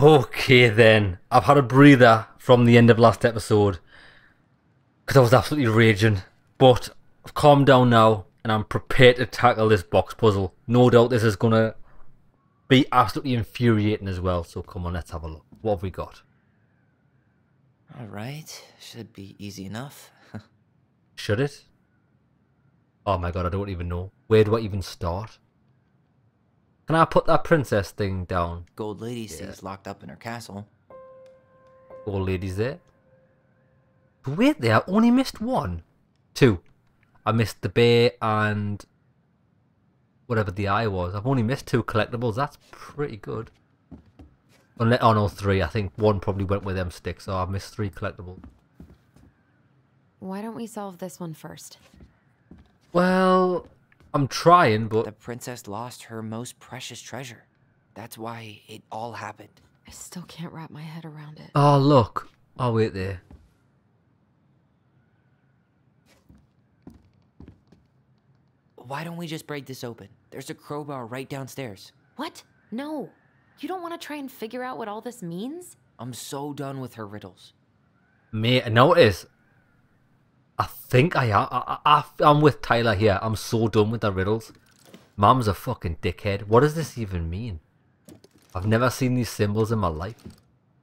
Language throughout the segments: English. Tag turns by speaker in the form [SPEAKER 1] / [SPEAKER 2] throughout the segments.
[SPEAKER 1] Okay then, I've had a breather from the end of last episode because I was absolutely raging, but I've calmed down now and I'm prepared to tackle this box puzzle. No doubt this is gonna be absolutely infuriating as well. So come on, let's have a look. What have we got?
[SPEAKER 2] All right, should be easy enough.
[SPEAKER 1] Should it? Oh my god, I don't even know. Where do I even start? Can I put that princess thing down?
[SPEAKER 2] Gold Lady
[SPEAKER 1] Yeah.
[SPEAKER 2] stays locked up in her castle.
[SPEAKER 1] Old ladies there. Wait there, I only missed one. Two. I missed the bear and whatever the eye was. I've only missed two collectibles. That's pretty good. Unless, oh no, three. I think one probably went with them sticks, so I've missed three collectibles.
[SPEAKER 3] Why don't we solve this one first?
[SPEAKER 1] Well, I'm trying, but
[SPEAKER 2] The princess lost her most precious treasure. That's why it all happened.
[SPEAKER 3] I still can't wrap my head around it.
[SPEAKER 1] oh look. Oh wait there.
[SPEAKER 2] Why don't we just break this open? There's a crowbar right downstairs.
[SPEAKER 3] What? No. You don't want to try and figure out what all this means?
[SPEAKER 2] I'm so done with her riddles.
[SPEAKER 1] Mate, I know it is. I think I am. I, I, I'm with Tyler here. I'm so done with the riddles. Mom's a fucking dickhead. What does this even mean? I've never seen these symbols in my life.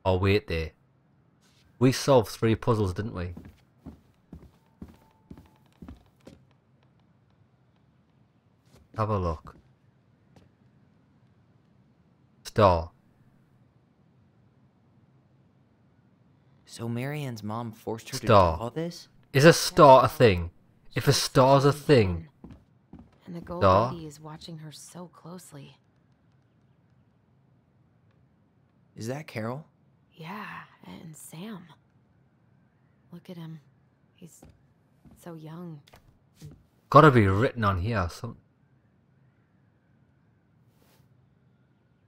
[SPEAKER 1] Oh, wait there. We solved three puzzles, didn't we? Have a look. Star.
[SPEAKER 2] So Mary-Ann's mom forced her
[SPEAKER 1] Star.
[SPEAKER 2] to do all this?
[SPEAKER 1] Is a star a thing? If a star's a thing,
[SPEAKER 3] And the gold
[SPEAKER 1] Duh.
[SPEAKER 3] lady is watching her so closely.
[SPEAKER 2] Is that Carol?
[SPEAKER 3] Yeah, and Sam. Look at him. He's so young.
[SPEAKER 1] Gotta be written on here or something.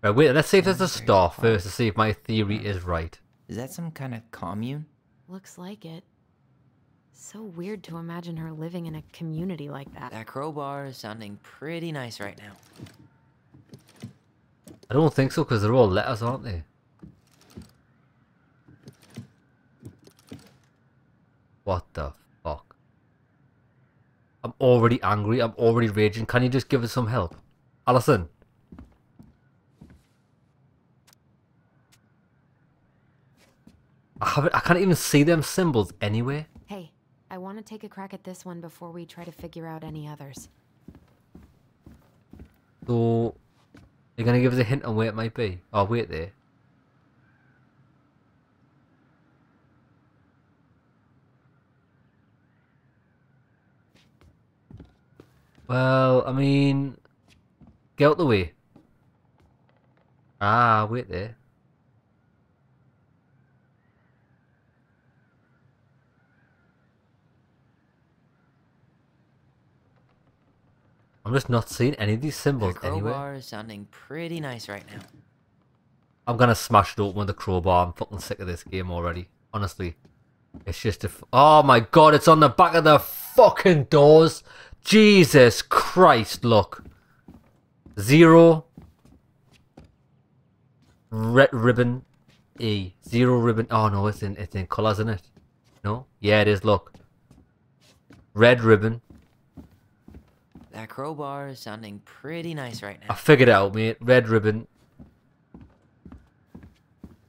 [SPEAKER 1] Right, wait, let's see if there's a star first to see if my theory is right.
[SPEAKER 2] Is that some kind of commune?
[SPEAKER 3] Looks like it. So weird to imagine her living in a community like that.
[SPEAKER 2] That crowbar is sounding pretty nice right now.
[SPEAKER 1] I don't think so because they're all letters, aren't they? What the fuck? I'm already angry. I'm already raging. Can you just give us some help? Alyson. I haven't. I can't even see them symbols anywhere.
[SPEAKER 3] I want to take a crack at this one before we try to figure out any others.
[SPEAKER 1] So, you're gonna give us a hint on where it might be? Oh, wait there. Well, I mean, get out the way. Ah, wait there. I'm just not seeing any of these symbols
[SPEAKER 2] That crowbar
[SPEAKER 1] anywhere.
[SPEAKER 2] is sounding pretty nice right now.
[SPEAKER 1] I'm gonna smash it open with a crowbar. I'm fucking sick of this game already. Honestly. It's just a. F- oh my god, it's on the back of the fucking doors. Jesus Christ, look. Zero. Red ribbon E. Zero ribbon. Oh no, it's in it's in colours, isn't it? No? Yeah, it is, look. Red ribbon.
[SPEAKER 2] That crowbar is sounding pretty nice right now.
[SPEAKER 1] I figured it out, mate. Red ribbon.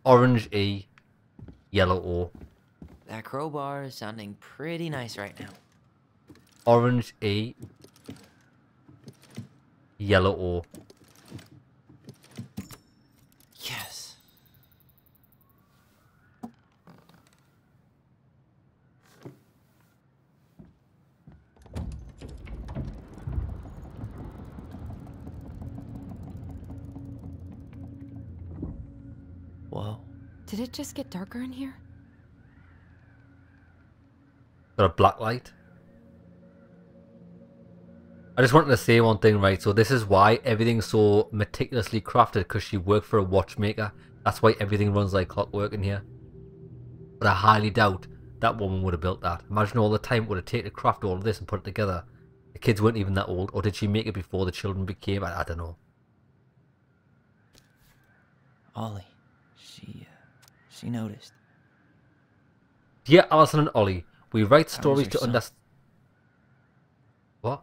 [SPEAKER 1] Orange E. Yellow O.
[SPEAKER 2] That crowbar is sounding pretty nice right now.
[SPEAKER 1] Orange E. Yellow O.
[SPEAKER 2] Yes. Whoa.
[SPEAKER 3] Did it just get darker in here?
[SPEAKER 1] Got a black light. I just wanted to say one thing, right? So this is why everything's so meticulously crafted because she worked for a watchmaker. That's why everything runs like clockwork in here. But I highly doubt that woman would have built that. Imagine all the time it would have taken to craft all of this and put it together. The kids weren't even that old, or did she make it before the children became? I, I don't know.
[SPEAKER 2] Ollie, She, she noticed.
[SPEAKER 1] Dear Alyson and Ollie, we write stories to understand. What?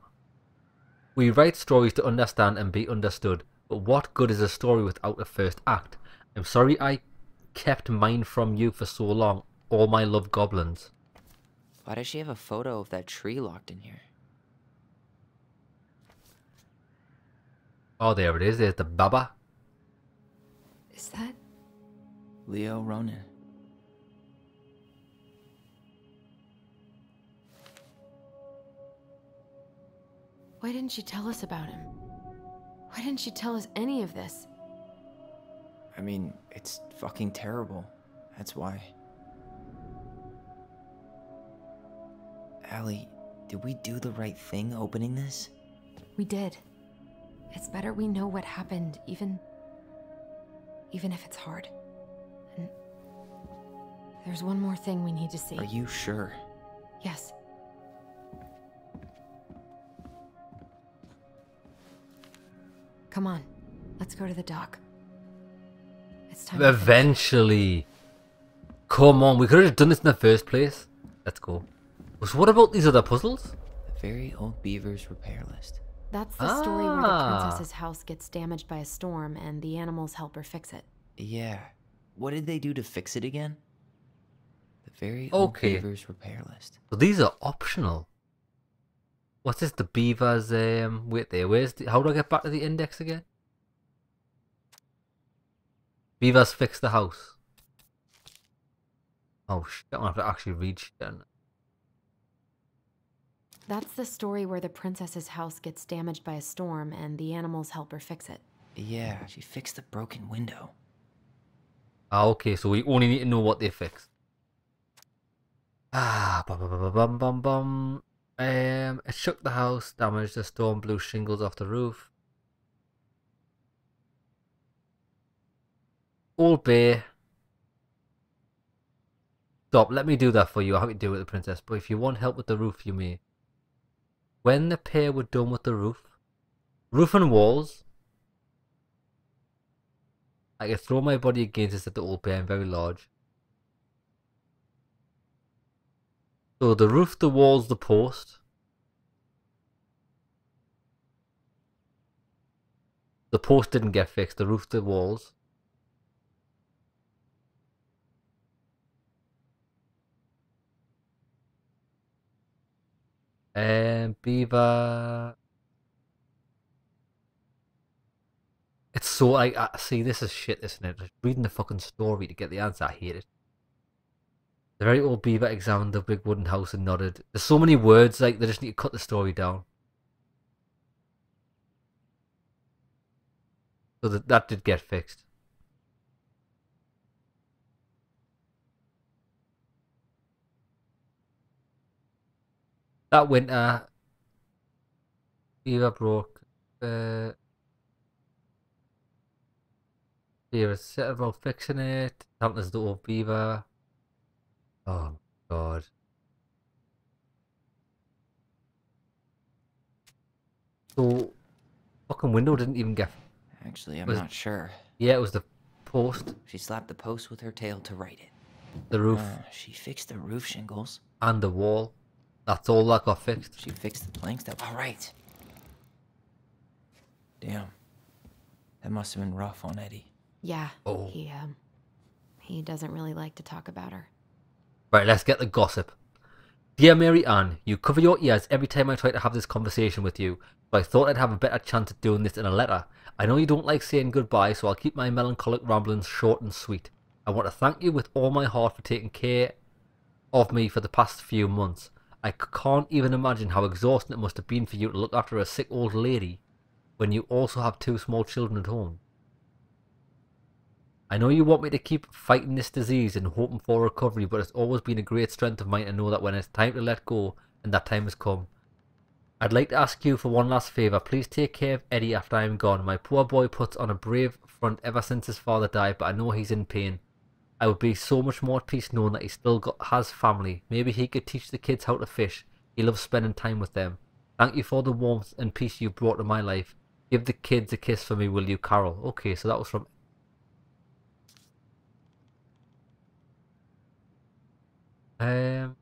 [SPEAKER 1] We write stories to understand and be understood, but what good is a story without a first act? I'm sorry I kept mine from you for so long. All my love goblins.
[SPEAKER 2] Why does she have a photo of that tree locked in here?
[SPEAKER 1] Oh, there it is. There's the Baba.
[SPEAKER 3] Is that.
[SPEAKER 2] Leo Ronan.
[SPEAKER 3] Why didn't she tell us about him? Why didn't she tell us any of this?
[SPEAKER 2] I mean, it's fucking terrible. That's why. Allie, did we do the right thing opening this?
[SPEAKER 3] We did. It's better we know what happened, even. even if it's hard. And. There's one more thing we need to see.
[SPEAKER 2] Are you sure?
[SPEAKER 3] Yes. Come on. Let's go to the dock. It's time. to.
[SPEAKER 1] Eventually. Come on, we could have done this in the first place. Let's go. So what about these other puzzles?
[SPEAKER 2] The very old beaver's repair list.
[SPEAKER 3] That's the story where the
[SPEAKER 1] Ah.
[SPEAKER 3] princess's house gets damaged by a storm and the animals help her fix it.
[SPEAKER 2] Yeah. What did they do to fix it again? The very old
[SPEAKER 1] Okay.
[SPEAKER 2] beaver's repair list.
[SPEAKER 1] So these are optional. What's this? The beavers. Um, wait there. Where's the? How do I get back to the index again? Beavers fix the house. Oh shit! I have to actually read shit.
[SPEAKER 3] That's the story where the princess's house gets damaged by a storm and the animals help her fix it.
[SPEAKER 2] Yeah, she fixed the broken window.
[SPEAKER 1] Ah, okay. So we only need to know what they fixed. Ah, bum bum bum bum bum. Um, it shook the house, damaged the storm, blew shingles off the roof. Old Bear. Stop, let me do that for you. I'll have you do it with the princess. But if you want help with the roof, you may. When the pair were done with the roof, roof and walls, I could throw my body against it at the old bear and very large. So the roof, the walls, the post. The post didn't get fixed, the roof, the walls. And Beaver. It's so like I see this is shit, isn't it? Just reading the fucking story to get the answer, I hate it. The very old beaver examined the big wooden house and nodded. There's so many words, like they just need to cut the story down. So that that did get fixed. That winter, beaver broke. Uh, beaver set about fixing it. As the old beaver. Oh god. So, fucking window didn't even get.
[SPEAKER 2] Actually, I'm
[SPEAKER 1] Was-
[SPEAKER 2] not sure.
[SPEAKER 1] Yeah, it was the post,
[SPEAKER 2] She slapped the post with her tail to write it.
[SPEAKER 1] the roof,
[SPEAKER 2] Uh, she fixed the roof shingles.
[SPEAKER 1] and the wall. That's all that got fixed.
[SPEAKER 2] She fixed the planks that. All right. Damn. That must have been rough on Eddie.
[SPEAKER 3] Yeah.
[SPEAKER 1] Oh.
[SPEAKER 3] He um he doesn't really like to talk about her.
[SPEAKER 1] Right, let's get the gossip. Dear Mary-Ann, you cover your ears every time I try to have this conversation with you, but I thought I'd have a better chance at doing this in a letter. I know you don't like saying goodbye, so I'll keep my melancholic ramblings short and sweet. I want to thank you with all my heart for taking care of me for the past few months. I can't even imagine how exhausting it must have been for you to look after a sick old lady when you also have two small children at home. I know you want me to keep fighting this disease and hoping for recovery, but it's always been a great strength of mine to know that when it's time to let go, and that time has come. I'd like to ask you for one last favour. Please take care of Eddie after I'm gone. My poor boy puts on a brave front ever since his father died, but I know he's in pain. I would be so much more at peace knowing that he still got, has family. Maybe he could teach the kids how to fish. He loves spending time with them. Thank you for the warmth and peace you brought to my life. Give the kids a kiss for me, will you, Carol? Okay, so that was from Um,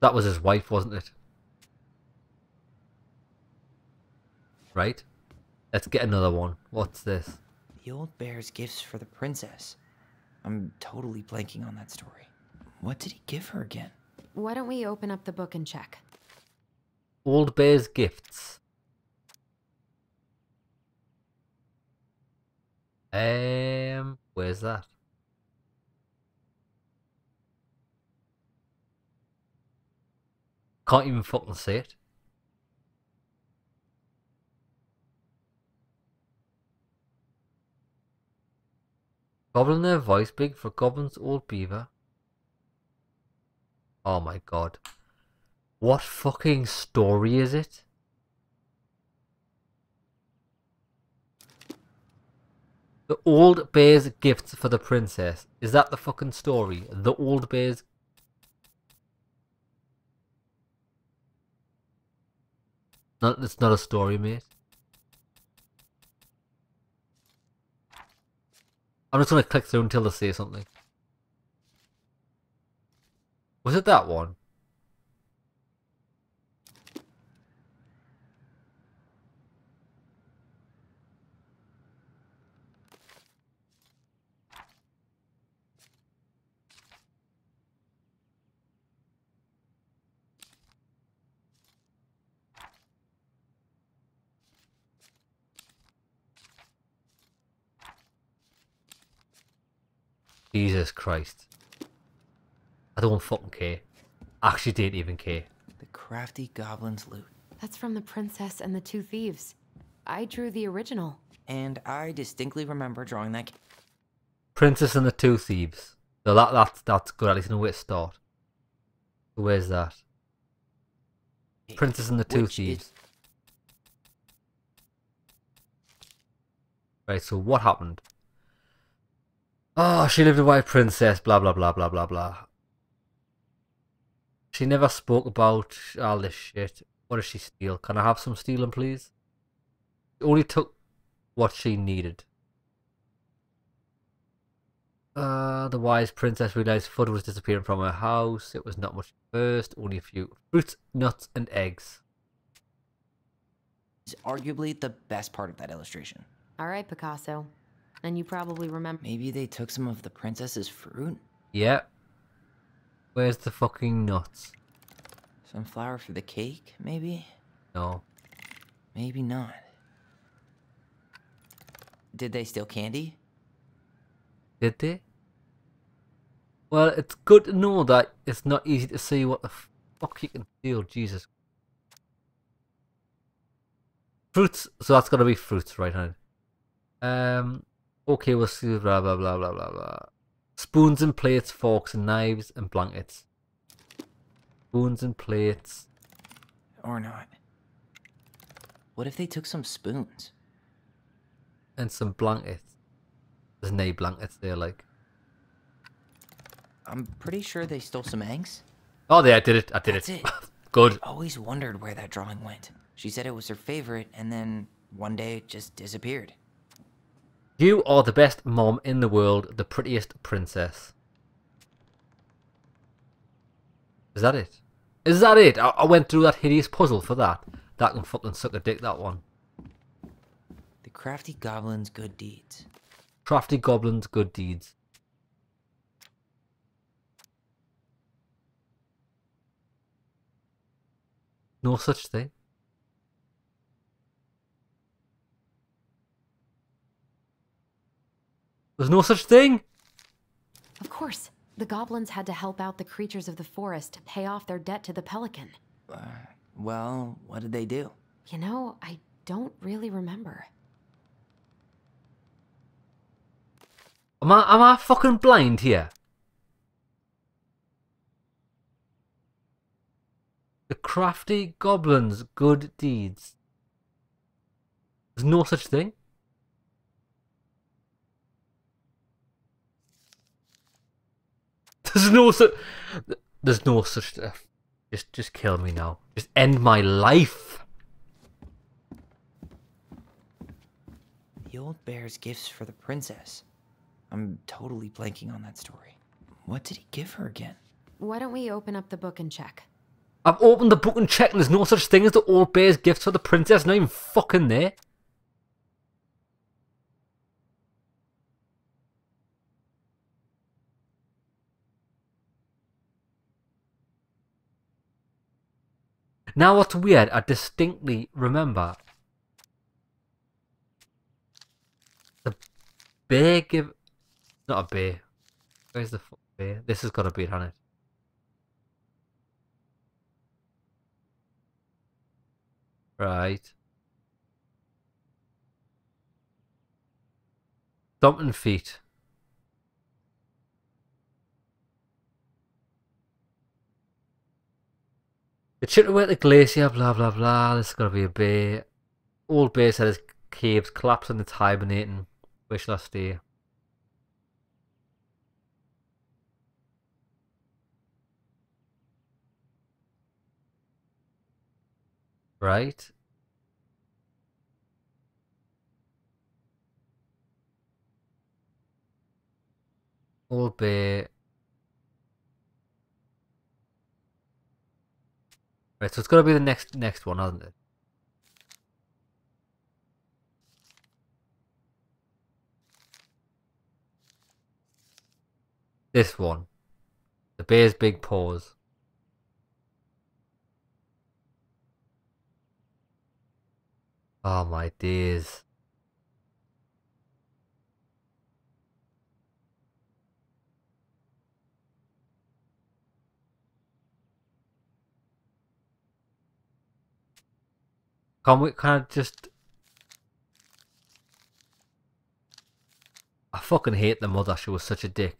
[SPEAKER 1] that was his wife, wasn't it? Right. Let's get another one. What's this?
[SPEAKER 2] The old bear's gifts for the princess. I'm totally blanking on that story. What did he give her again?
[SPEAKER 3] Why don't we open up the book and check?
[SPEAKER 1] Old Bear's gifts. Um, where's that? Can't even fucking see it. Goblin their voice big for Goblin's old beaver. Oh my god. What fucking story is it? The old bear's gifts for the princess. Is that the fucking story? The old bear's. No, it's not a story, mate. I'm just gonna click through until they say something. Was it that one? Jesus Christ. I don't fucking care. I Actually didn't even care.
[SPEAKER 2] The crafty goblin's loot.
[SPEAKER 3] That's from The Princess and the Two Thieves. I drew the original.
[SPEAKER 2] And I distinctly remember drawing that.
[SPEAKER 1] Princess and the Two Thieves. So that, that's, that's good, at least know where to start. Where's that? Princess and the Two
[SPEAKER 2] Which is-
[SPEAKER 1] Thieves. Right, so what happened? Oh, she lived a white princess, blah blah blah blah blah blah. She never spoke about all this shit. What does she steal? Can I have some stealing, please? She only took what she needed. Uh, the wise princess realized food was disappearing from her house. It was not much at first, only a few fruits, nuts, and eggs.
[SPEAKER 2] is arguably the best part of that illustration.
[SPEAKER 3] All right, Picasso. And you probably remember.
[SPEAKER 2] Maybe they took some of the princess's fruit?
[SPEAKER 1] Yep. Where's the fucking nuts?
[SPEAKER 2] Some flour for the cake, maybe?
[SPEAKER 1] No.
[SPEAKER 2] Maybe not. Did they steal candy?
[SPEAKER 1] Did they? Well, it's good to know that it's not easy to see what the fuck you can steal, Jesus. Fruits, so that's gotta be fruits, right hand. Um, okay, we'll see, blah, blah, blah, blah, blah, blah. Spoons and plates, forks and knives, and blankets. Spoons and plates.
[SPEAKER 2] Or not? What if they took some spoons?
[SPEAKER 1] and some blankets. There's no blankets there, like.
[SPEAKER 2] I'm pretty sure they stole some eggs.
[SPEAKER 1] Oh, yeah, I did it. I did
[SPEAKER 2] That's
[SPEAKER 1] it.
[SPEAKER 2] it.
[SPEAKER 1] Good.
[SPEAKER 2] Always wondered where that drawing went. She said it was her favorite, and then one day it just disappeared.
[SPEAKER 1] You are the best mom in the world, the prettiest princess. Is that it? Is that it? I, I went through that hideous puzzle for that. That can fucking suck a dick, that one.
[SPEAKER 2] The crafty goblin's good deeds.
[SPEAKER 1] Crafty goblins, good deeds. No such thing. There's no such thing.
[SPEAKER 3] Of course. The goblins had to help out the creatures of the forest to pay off their debt to the pelican.
[SPEAKER 2] Uh, well, what did they do?
[SPEAKER 3] You know, I don't really remember.
[SPEAKER 1] Am I am I fucking blind here? The crafty goblins' good deeds. There's no such thing. There's no such. There's no such stuff. Just just kill me now. Just end my life.
[SPEAKER 2] The old bear's gifts for the princess. I'm totally blanking on that story. What did he give her again?
[SPEAKER 3] Why don't we open up the book and check?
[SPEAKER 1] I've opened the book and checked and there's no such thing as the old bear's gifts for the princess. Not even fucking there. Now what's weird, I distinctly remember the bear give not a bear. Where's the bear? This has got to be on it? Right. Stomping feet. The Chitterwater Glacier, blah blah blah. This is gonna be a bear. Old bear said his caves collapsed and hibernating. Shall I stay? Right. Old bear. Right, so it's gotta be the next next one, hasn't it? This one. The bear's big paws. Oh my days. Can't we kind of just... I fucking hate the mother, she was such a dick.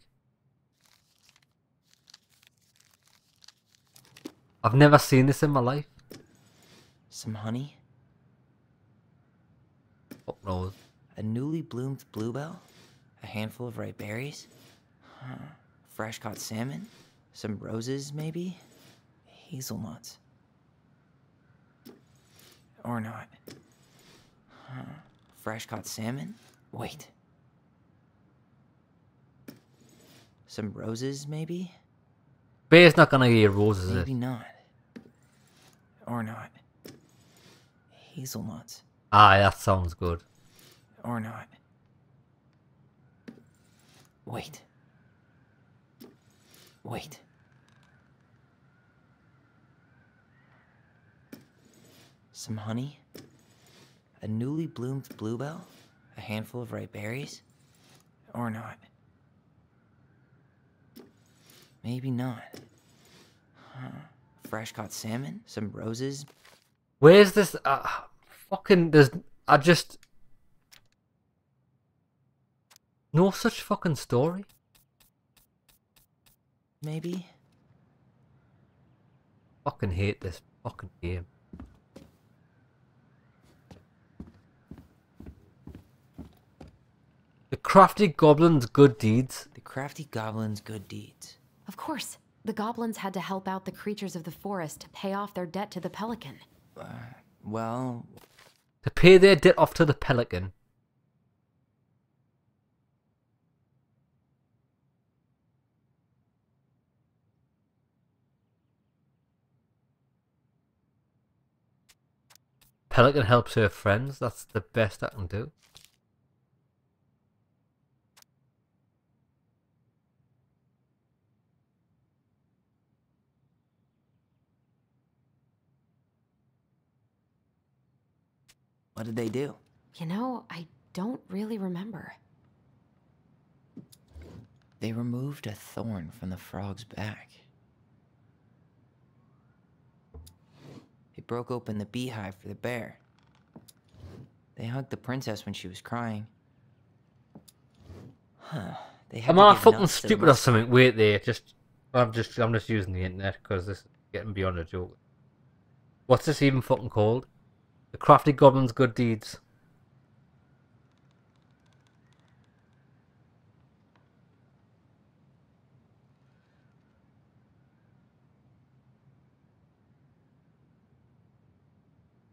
[SPEAKER 1] I've never seen this in my life.
[SPEAKER 2] Some honey?
[SPEAKER 1] Fuck knows.
[SPEAKER 2] A newly bloomed bluebell? A handful of ripe berries? Huh. Fresh caught salmon? Some roses, maybe? Hazelnuts. Or not. Huh. Fresh caught salmon? Wait. Some roses, maybe?
[SPEAKER 1] Bear's not gonna eat roses,
[SPEAKER 2] Maybe
[SPEAKER 1] it?
[SPEAKER 2] not. Or not. Hazelnuts.
[SPEAKER 1] Ah, that sounds good.
[SPEAKER 2] Or not. Wait. Wait. Some honey? A newly bloomed bluebell? A handful of ripe berries? Or not. Maybe not. Huh. Fresh caught salmon? Some roses?
[SPEAKER 1] Where's this? Uh, fucking, there's. I just. No such fucking story.
[SPEAKER 2] Maybe?
[SPEAKER 1] Fucking hate this fucking game. Crafty goblin's good deeds.
[SPEAKER 2] The crafty goblin's good deeds.
[SPEAKER 3] Of course. The goblins had to help out the creatures of the forest to pay off their debt to the pelican.
[SPEAKER 2] Uh, well,
[SPEAKER 1] To pay their debt off to the pelican. Pelican helps her friends. That's the best I can do.
[SPEAKER 2] What did they do?
[SPEAKER 3] You know, I don't really remember.
[SPEAKER 2] They removed a thorn from the frog's back. They broke open the beehive for the bear. They hugged the princess when she was crying. Huh. They had
[SPEAKER 1] Am I fucking
[SPEAKER 2] nuts to the
[SPEAKER 1] stupid or something? Wait there, just I'm just I'm just using the internet because this is getting beyond a joke. What's this even fucking called? The crafty goblin's good deeds.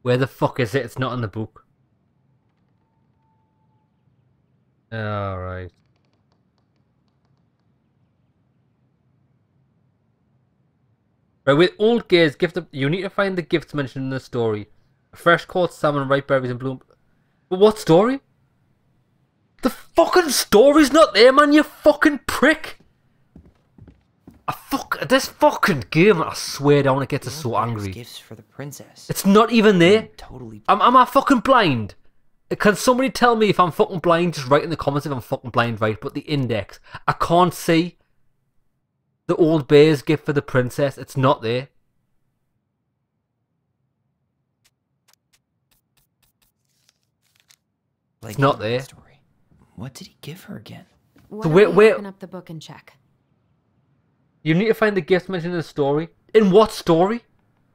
[SPEAKER 1] Where the fuck is it? It's not in the book. Alright. Right, with old gears, gift you need to find the gifts mentioned in the story. Fresh caught salmon, ripe berries, and bloom. But what story? The fucking story's not there, man, you fucking prick! I fuck this fucking game, I swear down it gets us so angry.
[SPEAKER 2] Gifts for the princess.
[SPEAKER 1] It's not even there.
[SPEAKER 2] I'm totally.
[SPEAKER 1] Am, am I fucking blind? Can somebody tell me if I'm fucking blind? Just write in the comments if I'm fucking blind, right? But the index, I can't see the old bear's gift for the princess. It's not there.
[SPEAKER 2] Like
[SPEAKER 1] not there.
[SPEAKER 2] Story. What did he give her again?
[SPEAKER 3] Why
[SPEAKER 1] So wait- wait-
[SPEAKER 3] open up the book and check?
[SPEAKER 1] You need to find the gift mentioned in the story. In what story?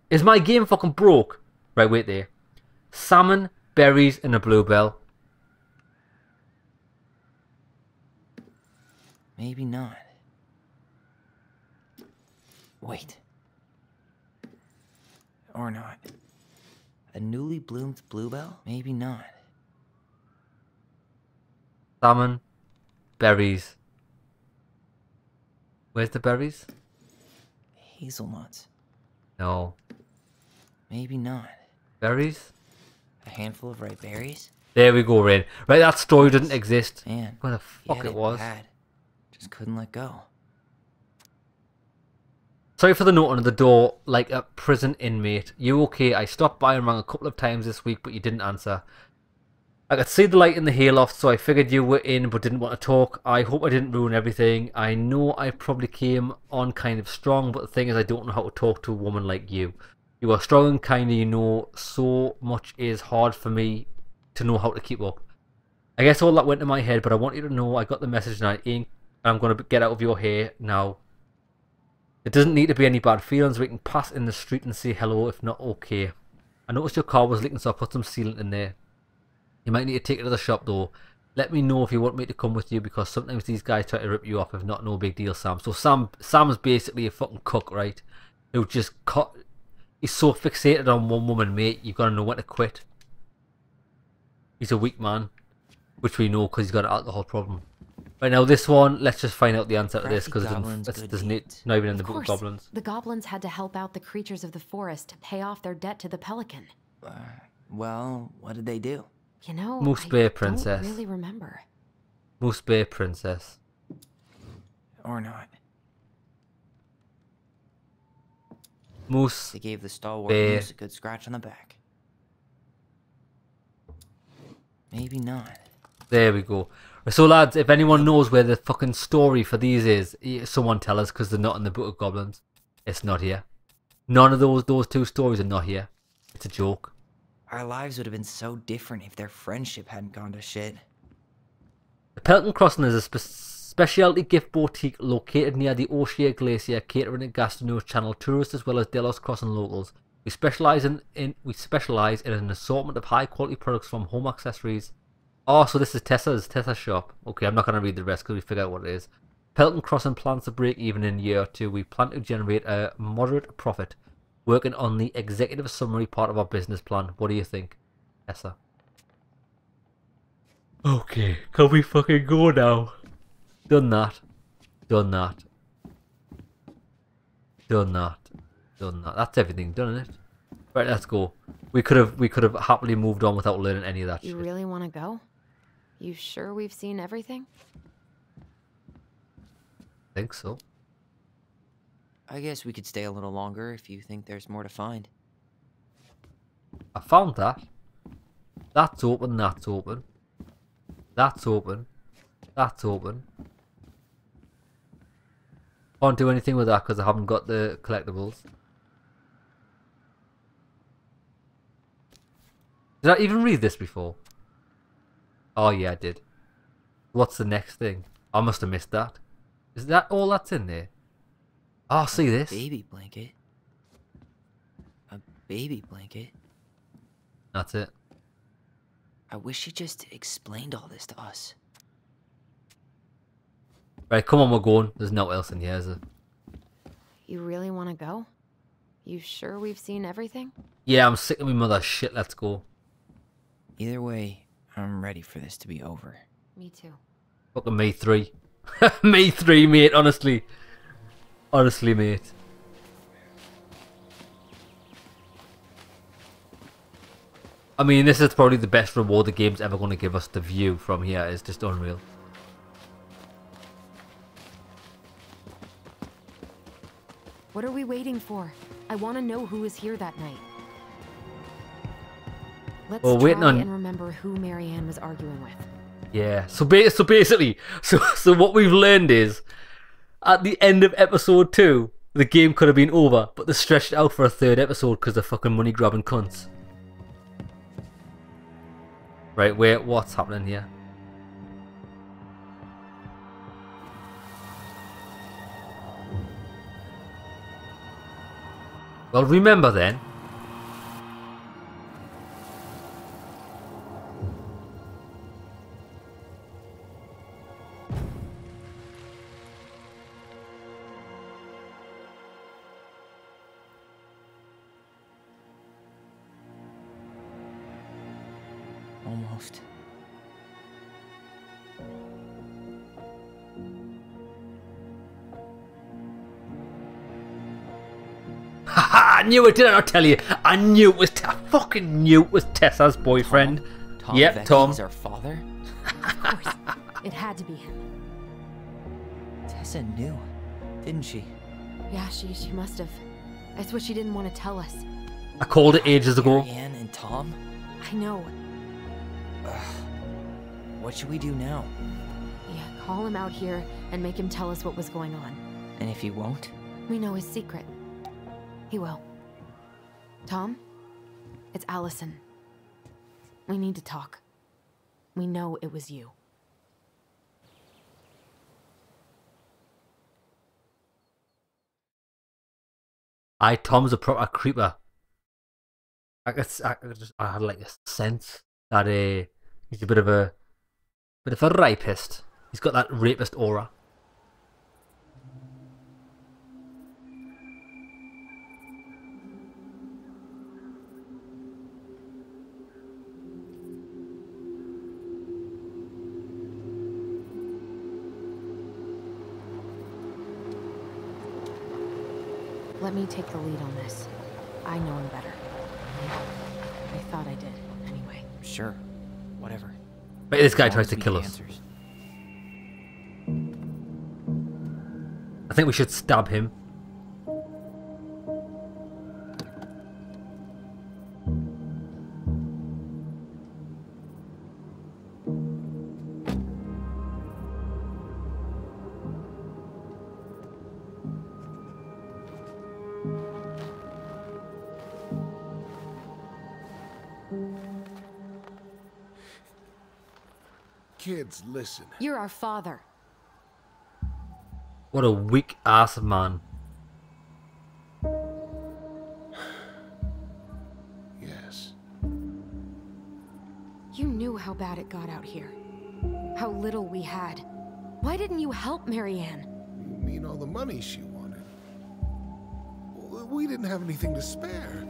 [SPEAKER 1] Is my game fucking broke? Right, wait there. Salmon, berries, and a bluebell.
[SPEAKER 2] Maybe not. Wait. Or not. A newly bloomed bluebell? Maybe not.
[SPEAKER 1] Salmon, berries. Where's the berries?
[SPEAKER 2] Hazelnuts?
[SPEAKER 1] No.
[SPEAKER 2] Maybe not.
[SPEAKER 1] Berries?
[SPEAKER 2] A handful of ripe berries?
[SPEAKER 1] There we go, Rain. Right, that story doesn't exist.
[SPEAKER 2] Man,
[SPEAKER 1] Where the
[SPEAKER 2] he
[SPEAKER 1] fuck it was.
[SPEAKER 2] bad. Just couldn't let go.
[SPEAKER 1] Sorry for the note under the door, like a prison inmate. You okay? I stopped by and rang a couple of times this week, but you didn't answer. I could see the light in the hayloft, so I figured you were in but didn't want to talk. I hope I didn't ruin everything. I know I probably came on kind of strong, but the thing is, I don't know how to talk to a woman like you. You are strong and kind, you know so much is hard for me to know how to keep up. I guess all that went in my head, but I want you to know I got the message and I ain't. I'm gonna get out of your hair now. It doesn't need to be any bad feelings. We can pass in the street and say hello if not okay. I noticed your car was leaking, so I put some sealant in there. You might need to take it to the shop though. Let me know if you want me to come with you because sometimes these guys try to rip you off. If not, no big deal, Sam. So Sam, Sam's basically a fucking cook, right? Who just cut. He's so fixated on one woman, mate. You've gotta know when to quit. He's a weak man, which we know because he's got an alcohol problem. Right now, this one, let's just find out the answer to this
[SPEAKER 2] Crafty
[SPEAKER 1] because it doesn't,
[SPEAKER 2] good
[SPEAKER 1] it's, doesn't it, not even in the
[SPEAKER 3] Of
[SPEAKER 1] book of goblins.
[SPEAKER 3] the goblins had to help out the creatures of the forest to pay off their debt to the pelican.
[SPEAKER 2] Uh, well, what did they do?
[SPEAKER 3] You know,
[SPEAKER 1] Moose
[SPEAKER 3] I
[SPEAKER 1] Bear Princess.
[SPEAKER 3] don't really remember.
[SPEAKER 1] Moose Bear Princess.
[SPEAKER 2] Or not?
[SPEAKER 1] Moose.
[SPEAKER 2] They gave the stalwart
[SPEAKER 1] Bear.
[SPEAKER 2] moose a good scratch on the back. Maybe not.
[SPEAKER 1] There we go. So, lads, if anyone knows where the fucking story for these is, someone tell us because they're not in the Book of Goblins. It's not here. None of those those two stories are not here. It's a joke.
[SPEAKER 2] Our lives would have been so different if their friendship hadn't gone to shit.
[SPEAKER 1] The Pelton Crossing is a spe- specialty gift boutique located near the O'Shea Glacier, catering to Gastineau Channel tourists as well as Delos Crossing locals. We specialize in, in we specialize in an assortment of high quality products from home accessories. Oh, so this is Tessa's Tessa's shop. Okay, I'm not gonna read the rest because we figured out what it is. Pelton Crossing plans to break even in year two. We plan to generate a moderate profit, working on the executive summary part of our business plan. What do you think, Tessa? Okay, can we fucking go now? Done that. Done that. Done that. Done that. That's everything done, isn't it? Right, let's go. We could have we could have happily moved on without learning any of that
[SPEAKER 3] You
[SPEAKER 1] shit.
[SPEAKER 3] really want to go? You sure we've seen everything?
[SPEAKER 1] think so.
[SPEAKER 2] I guess we could stay a little longer if you think there's more to find.
[SPEAKER 1] I found that. That's open, that's open. That's open. That's open. Can't do anything with that because I haven't got the collectibles. Did I even read this before? Oh yeah, I did. What's the next thing? I must have missed that. Is that all that's in there? Oh, see this?
[SPEAKER 2] Baby blanket. A baby blanket.
[SPEAKER 1] That's it.
[SPEAKER 2] I wish he just explained all this to us.
[SPEAKER 1] Right, come on, we're going. There's no else in here, is there?
[SPEAKER 3] You really want to go? You sure we've seen everything?
[SPEAKER 1] Yeah, I'm sick of my mother shit. Let's go.
[SPEAKER 2] Either way, I'm ready for this to be over.
[SPEAKER 3] Me too.
[SPEAKER 1] Fucking me three. me three, mate. Honestly, Honestly, mate. I mean, this is probably the best reward the game's ever going to give us. The view from here is just unreal.
[SPEAKER 3] What are we waiting for? I want to know who was here that night. Let's
[SPEAKER 1] well, on...
[SPEAKER 3] and remember who Mary-Ann was arguing with.
[SPEAKER 1] Yeah. So, ba so basically, so so what we've learned is at the end of episode two, the game could have been over, but they stretched out for a third episode because they're fucking money grabbing cunts. Right. Wait. What's happening here? Well, remember then. Knew it, did I not tell you? I knew it was, Te- I fucking knew it was Tessa's boyfriend.
[SPEAKER 2] Tom
[SPEAKER 1] Yep,
[SPEAKER 2] Vecchi
[SPEAKER 1] Tom.
[SPEAKER 2] is our father?
[SPEAKER 3] Of course, it had to be him.
[SPEAKER 2] Tessa knew, didn't she?
[SPEAKER 3] Yeah, she she must have. That's what she didn't want to tell us.
[SPEAKER 1] I called it ages ago.
[SPEAKER 2] Mary-Ann and Tom?
[SPEAKER 3] I know.
[SPEAKER 2] What should we do now?
[SPEAKER 3] Yeah, call him out here and make him tell us what was going on.
[SPEAKER 2] And if he won't?
[SPEAKER 3] We know his secret. He will. Tom? It's Alyson. We need to talk. We know it was you.
[SPEAKER 1] I Tom's a proper creeper. I guess I, just I had like a sense that uh, he's a bit of a bit of a rapist. He's got that rapist aura.
[SPEAKER 3] Let me take the lead on this. I know him better. I thought I did, anyway.
[SPEAKER 2] Sure. Whatever.
[SPEAKER 1] But this guy tries to kill us. I think we should stab him.
[SPEAKER 4] Listen.
[SPEAKER 3] You're our father.
[SPEAKER 1] What a weak ass man.
[SPEAKER 4] Yes.
[SPEAKER 3] You knew how bad it got out here. How little we had. Why didn't you help Mary-Ann?
[SPEAKER 4] You mean all the money she wanted? We didn't have anything to spare.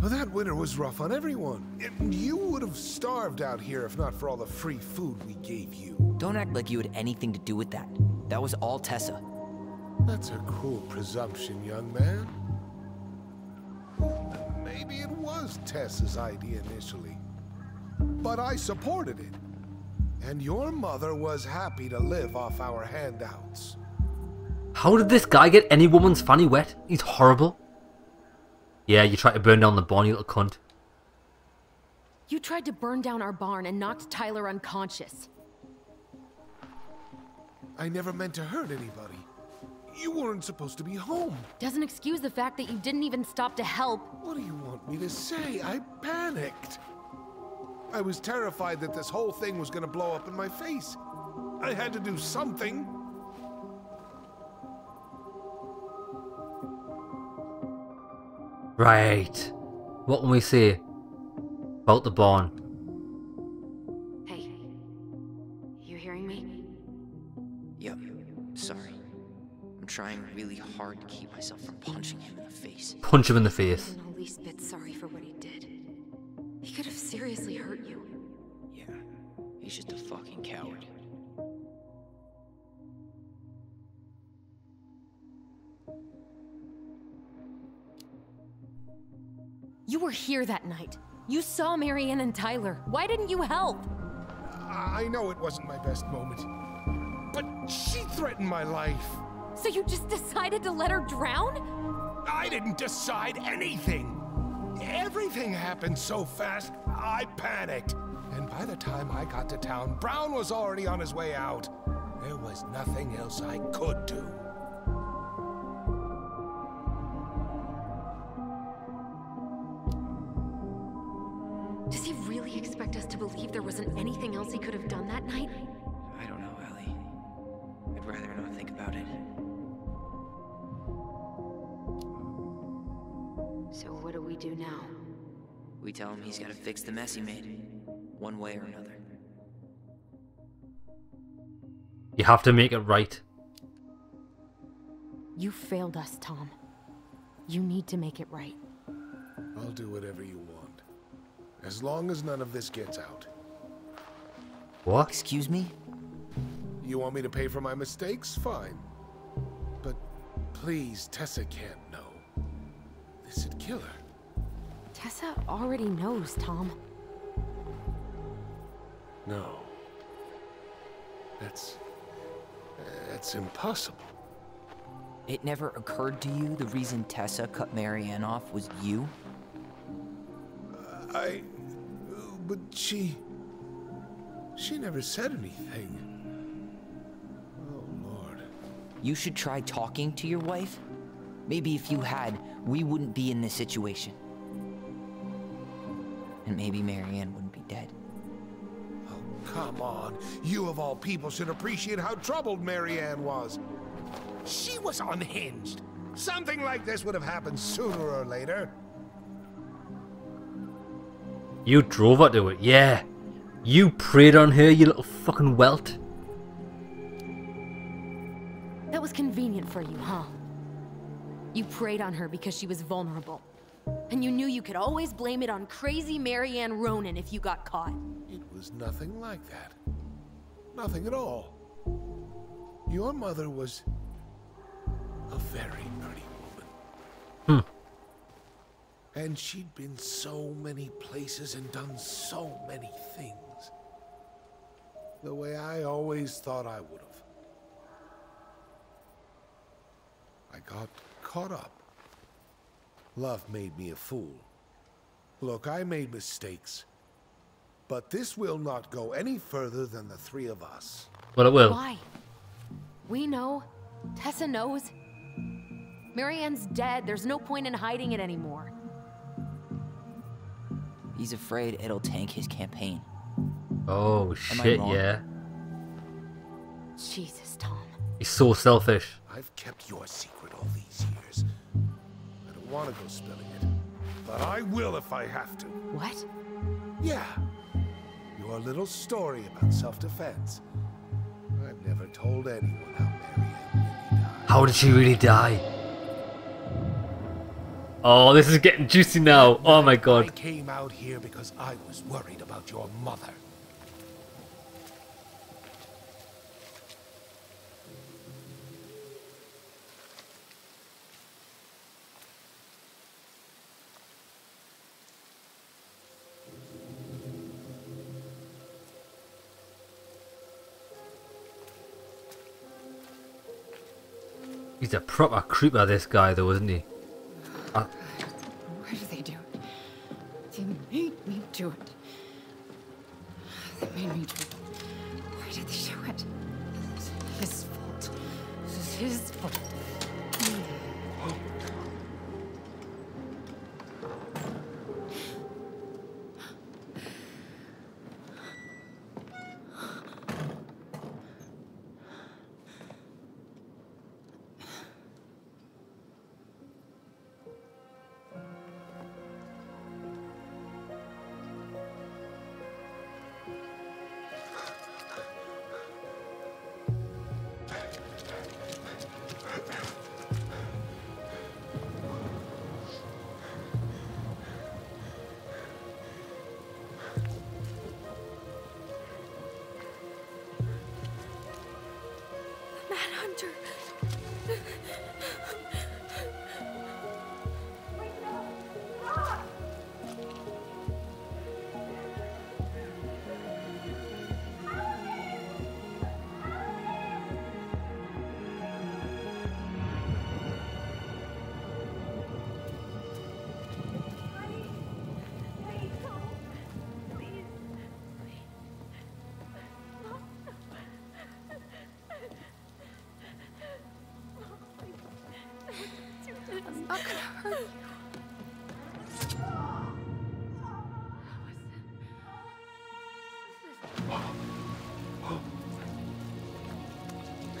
[SPEAKER 4] Well, that winter was rough on everyone. And you would have starved out here if not for all the free food we gave you.
[SPEAKER 2] Don't act like you had anything to do with that. That was all Tessa.
[SPEAKER 4] That's a cruel presumption, young man. Maybe it was Tessa's idea initially. But I supported it. And your mother was happy to live off our handouts.
[SPEAKER 1] How did this guy get any woman's fanny wet? He's horrible. Yeah, you tried to burn down the barn, you little cunt.
[SPEAKER 3] You tried to burn down our barn and knocked Tyler unconscious.
[SPEAKER 4] I never meant to hurt anybody. You weren't supposed to be home.
[SPEAKER 3] Doesn't excuse the fact that you didn't even stop to help.
[SPEAKER 4] What do you want me to say? I panicked. I was terrified that this whole thing was gonna blow up in my face. I had to do something.
[SPEAKER 1] Right. What can we say about the barn?
[SPEAKER 3] Hey, you hearing me?
[SPEAKER 2] Yep. Sorry. I'm trying really hard to keep myself from punching him in the face.
[SPEAKER 1] Punch him in the face.
[SPEAKER 3] I'm the least bit sorry for what he did. He could have seriously hurt you.
[SPEAKER 2] Yeah. He's just a fucking coward.
[SPEAKER 3] You were here that night. You saw Mary-Ann and Tyler. Why didn't you help?
[SPEAKER 4] I know it wasn't my best moment, but she threatened my life.
[SPEAKER 3] So you just decided to let her drown?
[SPEAKER 4] I didn't decide anything. Everything happened so fast, I panicked. And by the time I got to town, Brown was already on his way out. There was nothing else I could do.
[SPEAKER 3] Expect us to believe there wasn't anything else he could have done that night?
[SPEAKER 2] I don't know, Ellie. I'd rather not think about it.
[SPEAKER 3] So what do we do now?
[SPEAKER 2] We tell him he's gotta fix the mess he made, one way or another.
[SPEAKER 1] You have to make it right.
[SPEAKER 3] You failed us, Tom. You need to make it right.
[SPEAKER 4] I'll do whatever you want. As long as none of this gets out.
[SPEAKER 1] What?
[SPEAKER 2] Excuse me?
[SPEAKER 4] You want me to pay for my mistakes? Fine. But please, Tessa can't know. This'd kill her.
[SPEAKER 3] Tessa already knows, Tom.
[SPEAKER 4] No. That's... That's impossible.
[SPEAKER 2] It never occurred to you the reason Tessa cut Mary-Ann off was you?
[SPEAKER 4] I... But she... She never said anything. Oh, Lord.
[SPEAKER 2] You should try talking to your wife. Maybe if you had, we wouldn't be in this situation. And maybe Mary-Ann wouldn't be dead.
[SPEAKER 4] Oh, come on. You of all people should appreciate how troubled Mary-Ann was. She was unhinged. Something like this would have happened sooner or later.
[SPEAKER 1] You drove her to it, yeah. You preyed on her, you little fucking welt.
[SPEAKER 3] That was convenient for you, huh? You preyed on her because she was vulnerable. And you knew you could always blame it on crazy Mary-Ann Ronan if you got caught.
[SPEAKER 4] It was nothing like that. Nothing at all. Your mother was a very pretty woman.
[SPEAKER 1] Hmm.
[SPEAKER 4] And she'd been so many places and done so many things. The way I always thought I would have. I got caught up. Love made me a fool. Look, I made mistakes. But this will not go any further than the three of us.
[SPEAKER 1] Well, it will.
[SPEAKER 3] Why? We know. Tessa knows. Mary-Ann's dead. There's no point in hiding it anymore.
[SPEAKER 2] He's afraid it'll tank his campaign.
[SPEAKER 1] Oh, shit, yeah.
[SPEAKER 3] Jesus, Tom.
[SPEAKER 1] He's so selfish.
[SPEAKER 4] I've kept your secret all these years. I don't want to go spilling it. But I will if I have to.
[SPEAKER 3] What?
[SPEAKER 4] Yeah. Your little story about self-defense. I've never told anyone how Marianne really died.
[SPEAKER 1] How did she really die? Oh, this is getting juicy now. Oh my god.
[SPEAKER 4] I came out here because I was worried about your mother.
[SPEAKER 1] He's a proper creeper, this guy, though, isn't he?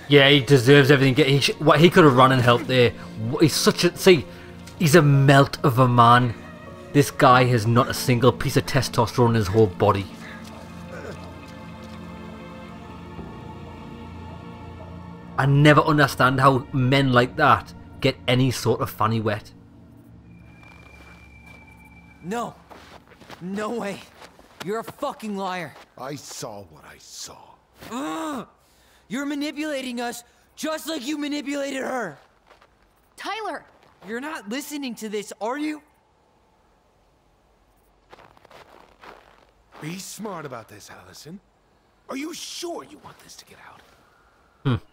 [SPEAKER 1] Yeah, he deserves everything. He sh- what he could have run and helped there. He's such a see. He's a melt of a man. This guy has not a single piece of testosterone in his whole body. I never understand how men like that get any sort of fanny wet.
[SPEAKER 2] No. No way. You're a fucking liar.
[SPEAKER 4] I saw what I saw.
[SPEAKER 2] Ugh! You're manipulating us just like you manipulated her.
[SPEAKER 3] Tyler!
[SPEAKER 2] You're not listening to this, are you?
[SPEAKER 4] Be smart about this, Alyson. Are you sure you want this to get out? Hmm.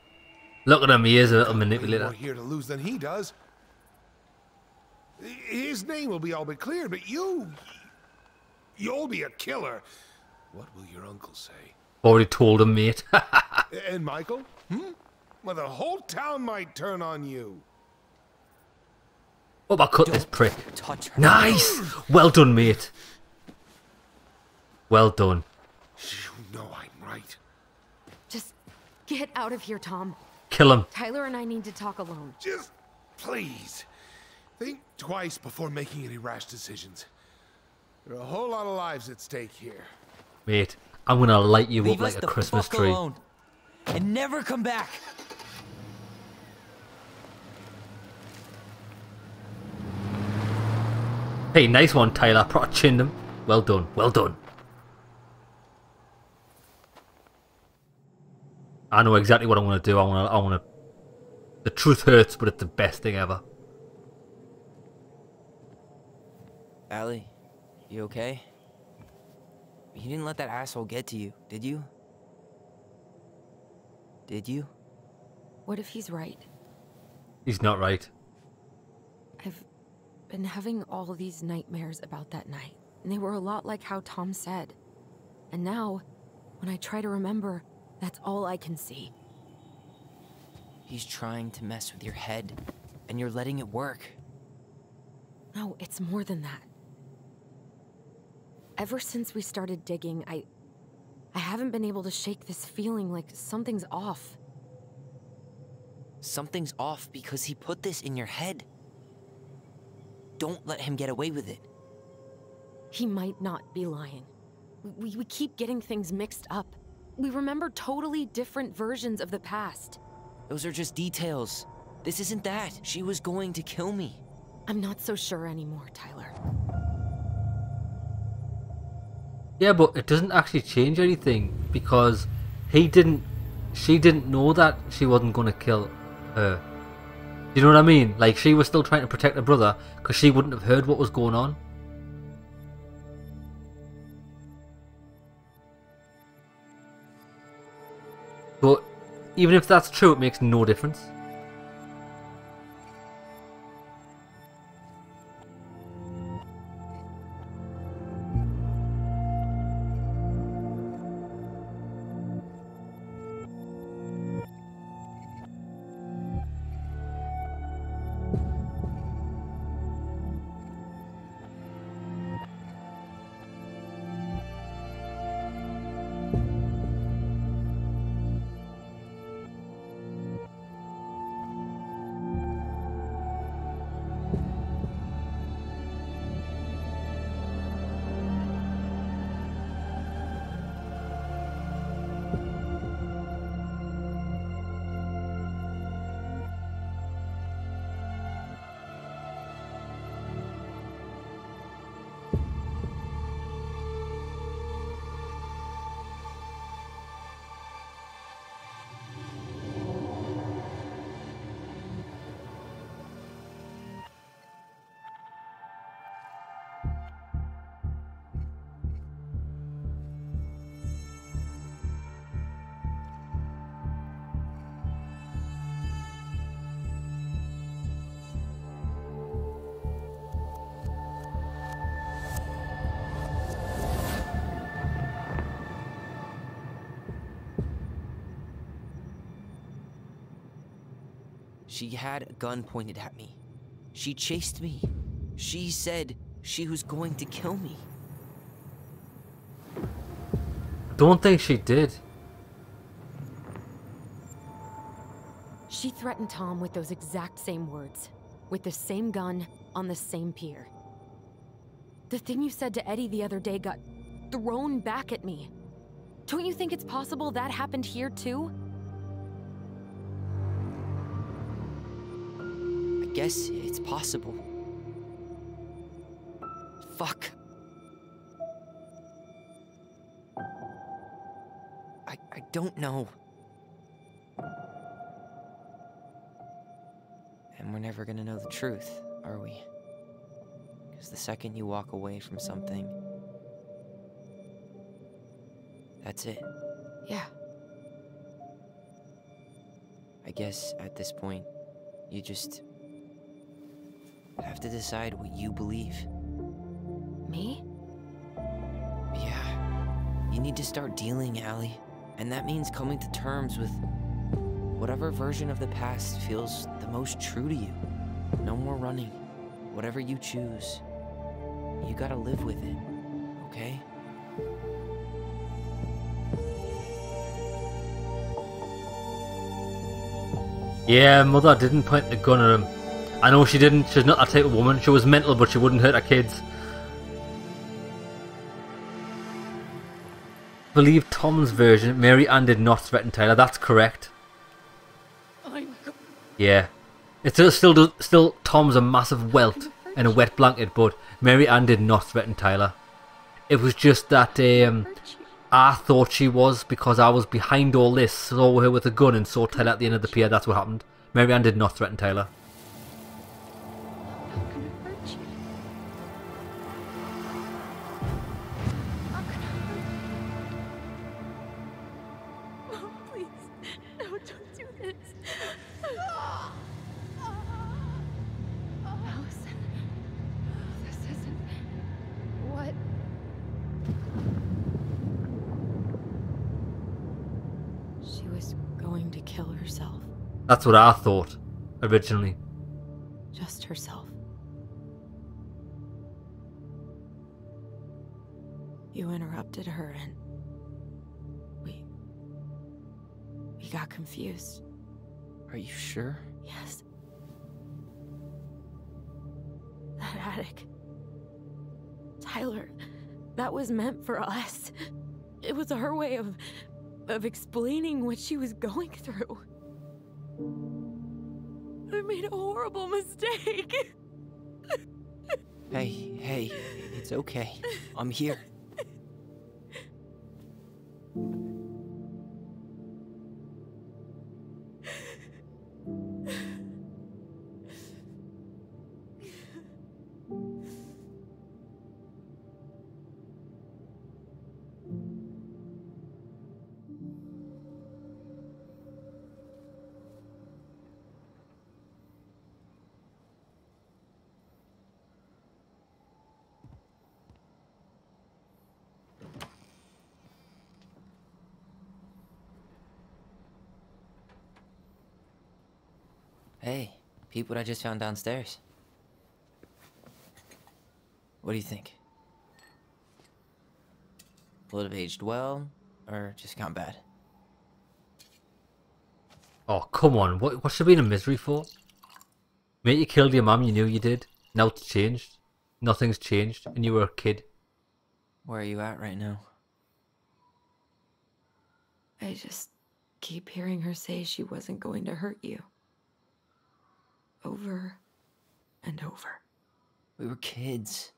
[SPEAKER 1] Look at him, he is a little
[SPEAKER 4] Way
[SPEAKER 1] manipulator.
[SPEAKER 4] more here to lose than he does. His name will be all but cleared, but you... You'll be a killer. What will your uncle say?
[SPEAKER 1] Already told him, mate.
[SPEAKER 4] And Michael? Hmm? Well, the whole town might turn on you.
[SPEAKER 1] oh, I cut this prick.
[SPEAKER 2] Touch her.
[SPEAKER 1] Nice! Well done, mate. Well done.
[SPEAKER 4] You know I'm right.
[SPEAKER 3] Just get out of here, Tom.
[SPEAKER 1] Kill him.
[SPEAKER 3] Tyler and I need to talk alone.
[SPEAKER 4] Just please think twice before making any rash decisions. There are a whole lot of lives at stake here.
[SPEAKER 1] Mate, I'm gonna light you
[SPEAKER 2] Leave
[SPEAKER 1] up like a Christmas tree.
[SPEAKER 2] alone. And never come back.
[SPEAKER 1] Hey, nice one, Tyler. Proper chinned him. Well done. Well done. I know exactly what I'm gonna do. I wanna. I wanna. The truth hurts, but it's the best thing ever.
[SPEAKER 2] Allie, you okay? You didn't let that asshole get to you, did you? Did you?
[SPEAKER 3] What if he's right?
[SPEAKER 1] He's not right.
[SPEAKER 3] I've been having all these nightmares about that night, and they were a lot like how Tom said. And now, when I try to remember, that's all I can see.
[SPEAKER 2] He's trying to mess with your head, and you're letting it work.
[SPEAKER 3] No, it's more than that. Ever since we started digging, I. I haven't been able to shake this feeling like something's off.
[SPEAKER 2] Something's off because he put this in your head. Don't let him get away with it.
[SPEAKER 3] He might not be lying. We, we keep getting things mixed up. We remember totally different versions of the past.
[SPEAKER 2] Those are just details. This isn't that. She was going to kill me.
[SPEAKER 3] I'm not so sure anymore, Tyler.
[SPEAKER 1] Yeah, but it doesn't actually change anything because he didn't. She didn't know that she wasn't gonna kill her. Do you know what I mean? Like she was still trying to protect her brother because she wouldn't have heard what was going on. But even if that's true, it makes no difference.
[SPEAKER 2] She had a gun pointed at me. She chased me. She said she was going to kill me.
[SPEAKER 1] Don't think she did.
[SPEAKER 3] She threatened Tom with those exact same words, with the same gun, on the same pier. The thing you said to Eddie the other day got thrown back at me. Don't you think it's possible that happened here too?
[SPEAKER 2] Guess it's possible. Fuck. I, I don't know. And we're never gonna know the truth, are we? Because the second you walk away from something, that's it.
[SPEAKER 3] Yeah.
[SPEAKER 2] I guess at this point, you just have to decide what you believe.
[SPEAKER 3] Me?
[SPEAKER 2] Yeah. You need to start dealing, Allie. And that means coming to terms with whatever version of the past feels the most true to you. No more running. Whatever you choose, you gotta live with it, okay?
[SPEAKER 1] Yeah, mother didn't point the gun at him. I know she didn't. She's not that type of woman. She was mental, but she wouldn't hurt her kids. Believe Tom's version, Mary-Ann did not threaten Tyler. That's correct. Yeah. It's still, still, still Tom's a massive welt and a wet blanket, but Mary-Ann did not threaten Tyler. It was just that um, I thought she was because I was behind all this, saw her with a gun and saw Tyler at the end of the pier. That's what happened. Mary-Ann did not threaten Tyler. That's what I thought originally.
[SPEAKER 3] Just herself. You interrupted her and we we got confused.
[SPEAKER 2] Are you sure?
[SPEAKER 3] Yes. That attic. Tyler, that was meant for us. It was her way of of explaining what she was going through. I made a horrible mistake.
[SPEAKER 2] Hey, hey, it's okay. I'm here. peep what I just found downstairs. What do you think? Will it have aged well, or just gone bad?
[SPEAKER 1] Oh, come on. What, what should be in a misery for? Mate, you killed your mum, you knew you did. Now it's changed. Nothing's changed, and you were a kid.
[SPEAKER 2] Where are you at right now?
[SPEAKER 3] I just keep hearing her say she wasn't going to hurt you. Over and over.
[SPEAKER 2] We were kids.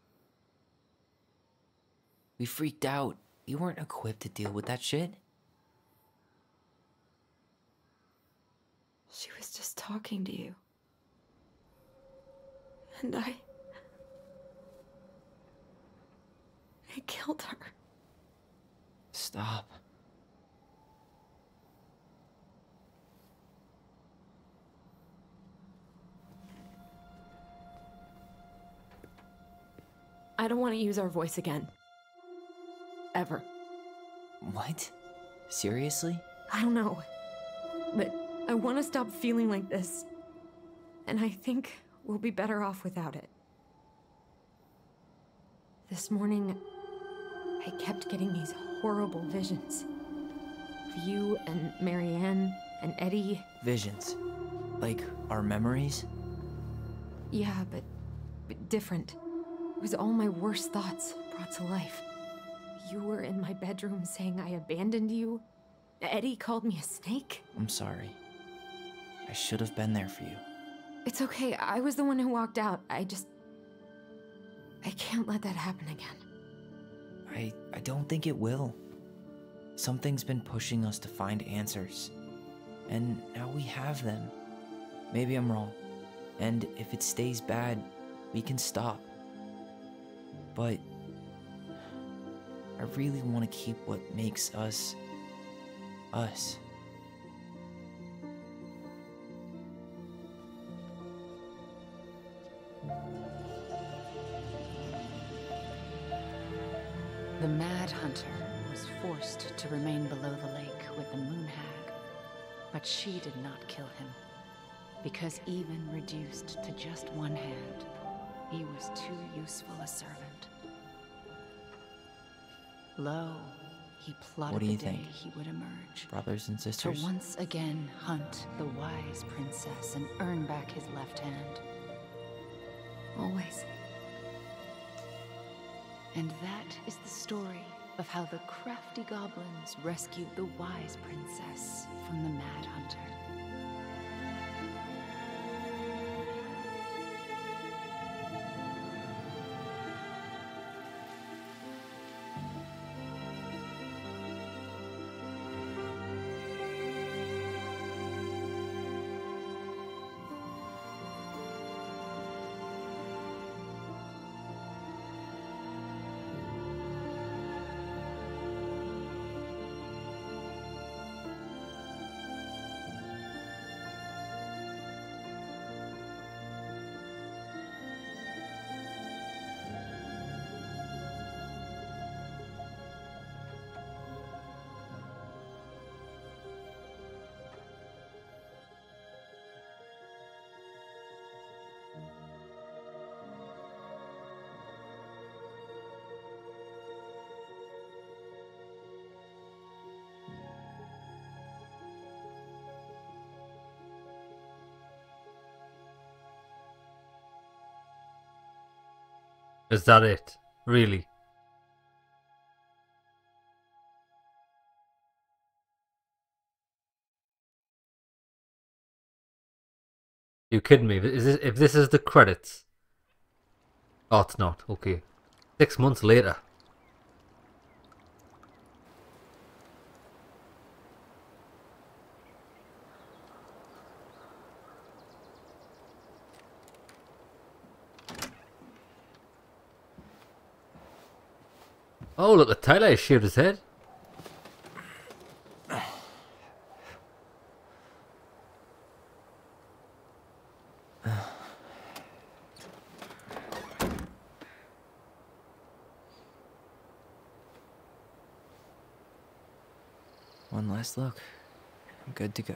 [SPEAKER 2] We freaked out. You weren't equipped to deal with that shit.
[SPEAKER 3] She was just talking to you. And I. I killed her.
[SPEAKER 2] Stop.
[SPEAKER 3] I don't want to use our voice again. Ever.
[SPEAKER 2] What? Seriously?
[SPEAKER 3] I don't know. But I want to stop feeling like this. And I think we'll be better off without it. This morning, I kept getting these horrible visions. Of you and Mary-Ann and Eddie.
[SPEAKER 2] Visions. Like our memories?
[SPEAKER 3] Yeah, but, but different. It was all my worst thoughts brought to life. You were in my bedroom saying I abandoned you. Eddie called me a snake.
[SPEAKER 2] I'm sorry. I should have been there for you.
[SPEAKER 3] It's okay. I was the one who walked out. I just. I can't let that happen again.
[SPEAKER 2] I I don't think it will. Something's been pushing us to find answers. And now we have them. Maybe I'm wrong. And if it stays bad, we can stop. But I really want to keep what makes us us.
[SPEAKER 5] The Mad Hunter was forced to remain below the lake with the Moon Hag, but she did not kill him, because even reduced to just one hand, he was too useful a servant. Lo, he plotted
[SPEAKER 2] What do you
[SPEAKER 5] the day
[SPEAKER 2] think?
[SPEAKER 5] he would emerge.
[SPEAKER 2] Brothers and sisters?
[SPEAKER 5] To once again hunt the wise princess and earn back his left hand.
[SPEAKER 3] Always.
[SPEAKER 5] And that is the story of how the crafty goblins rescued the wise princess from the Mad Hunter.
[SPEAKER 1] Is that it? Really? You kidding me? Is this, if this is the credits? Oh, it's not. Okay. Six months later. Oh, look the Tyler. He shaved his head.
[SPEAKER 2] One last look. I'm good to go.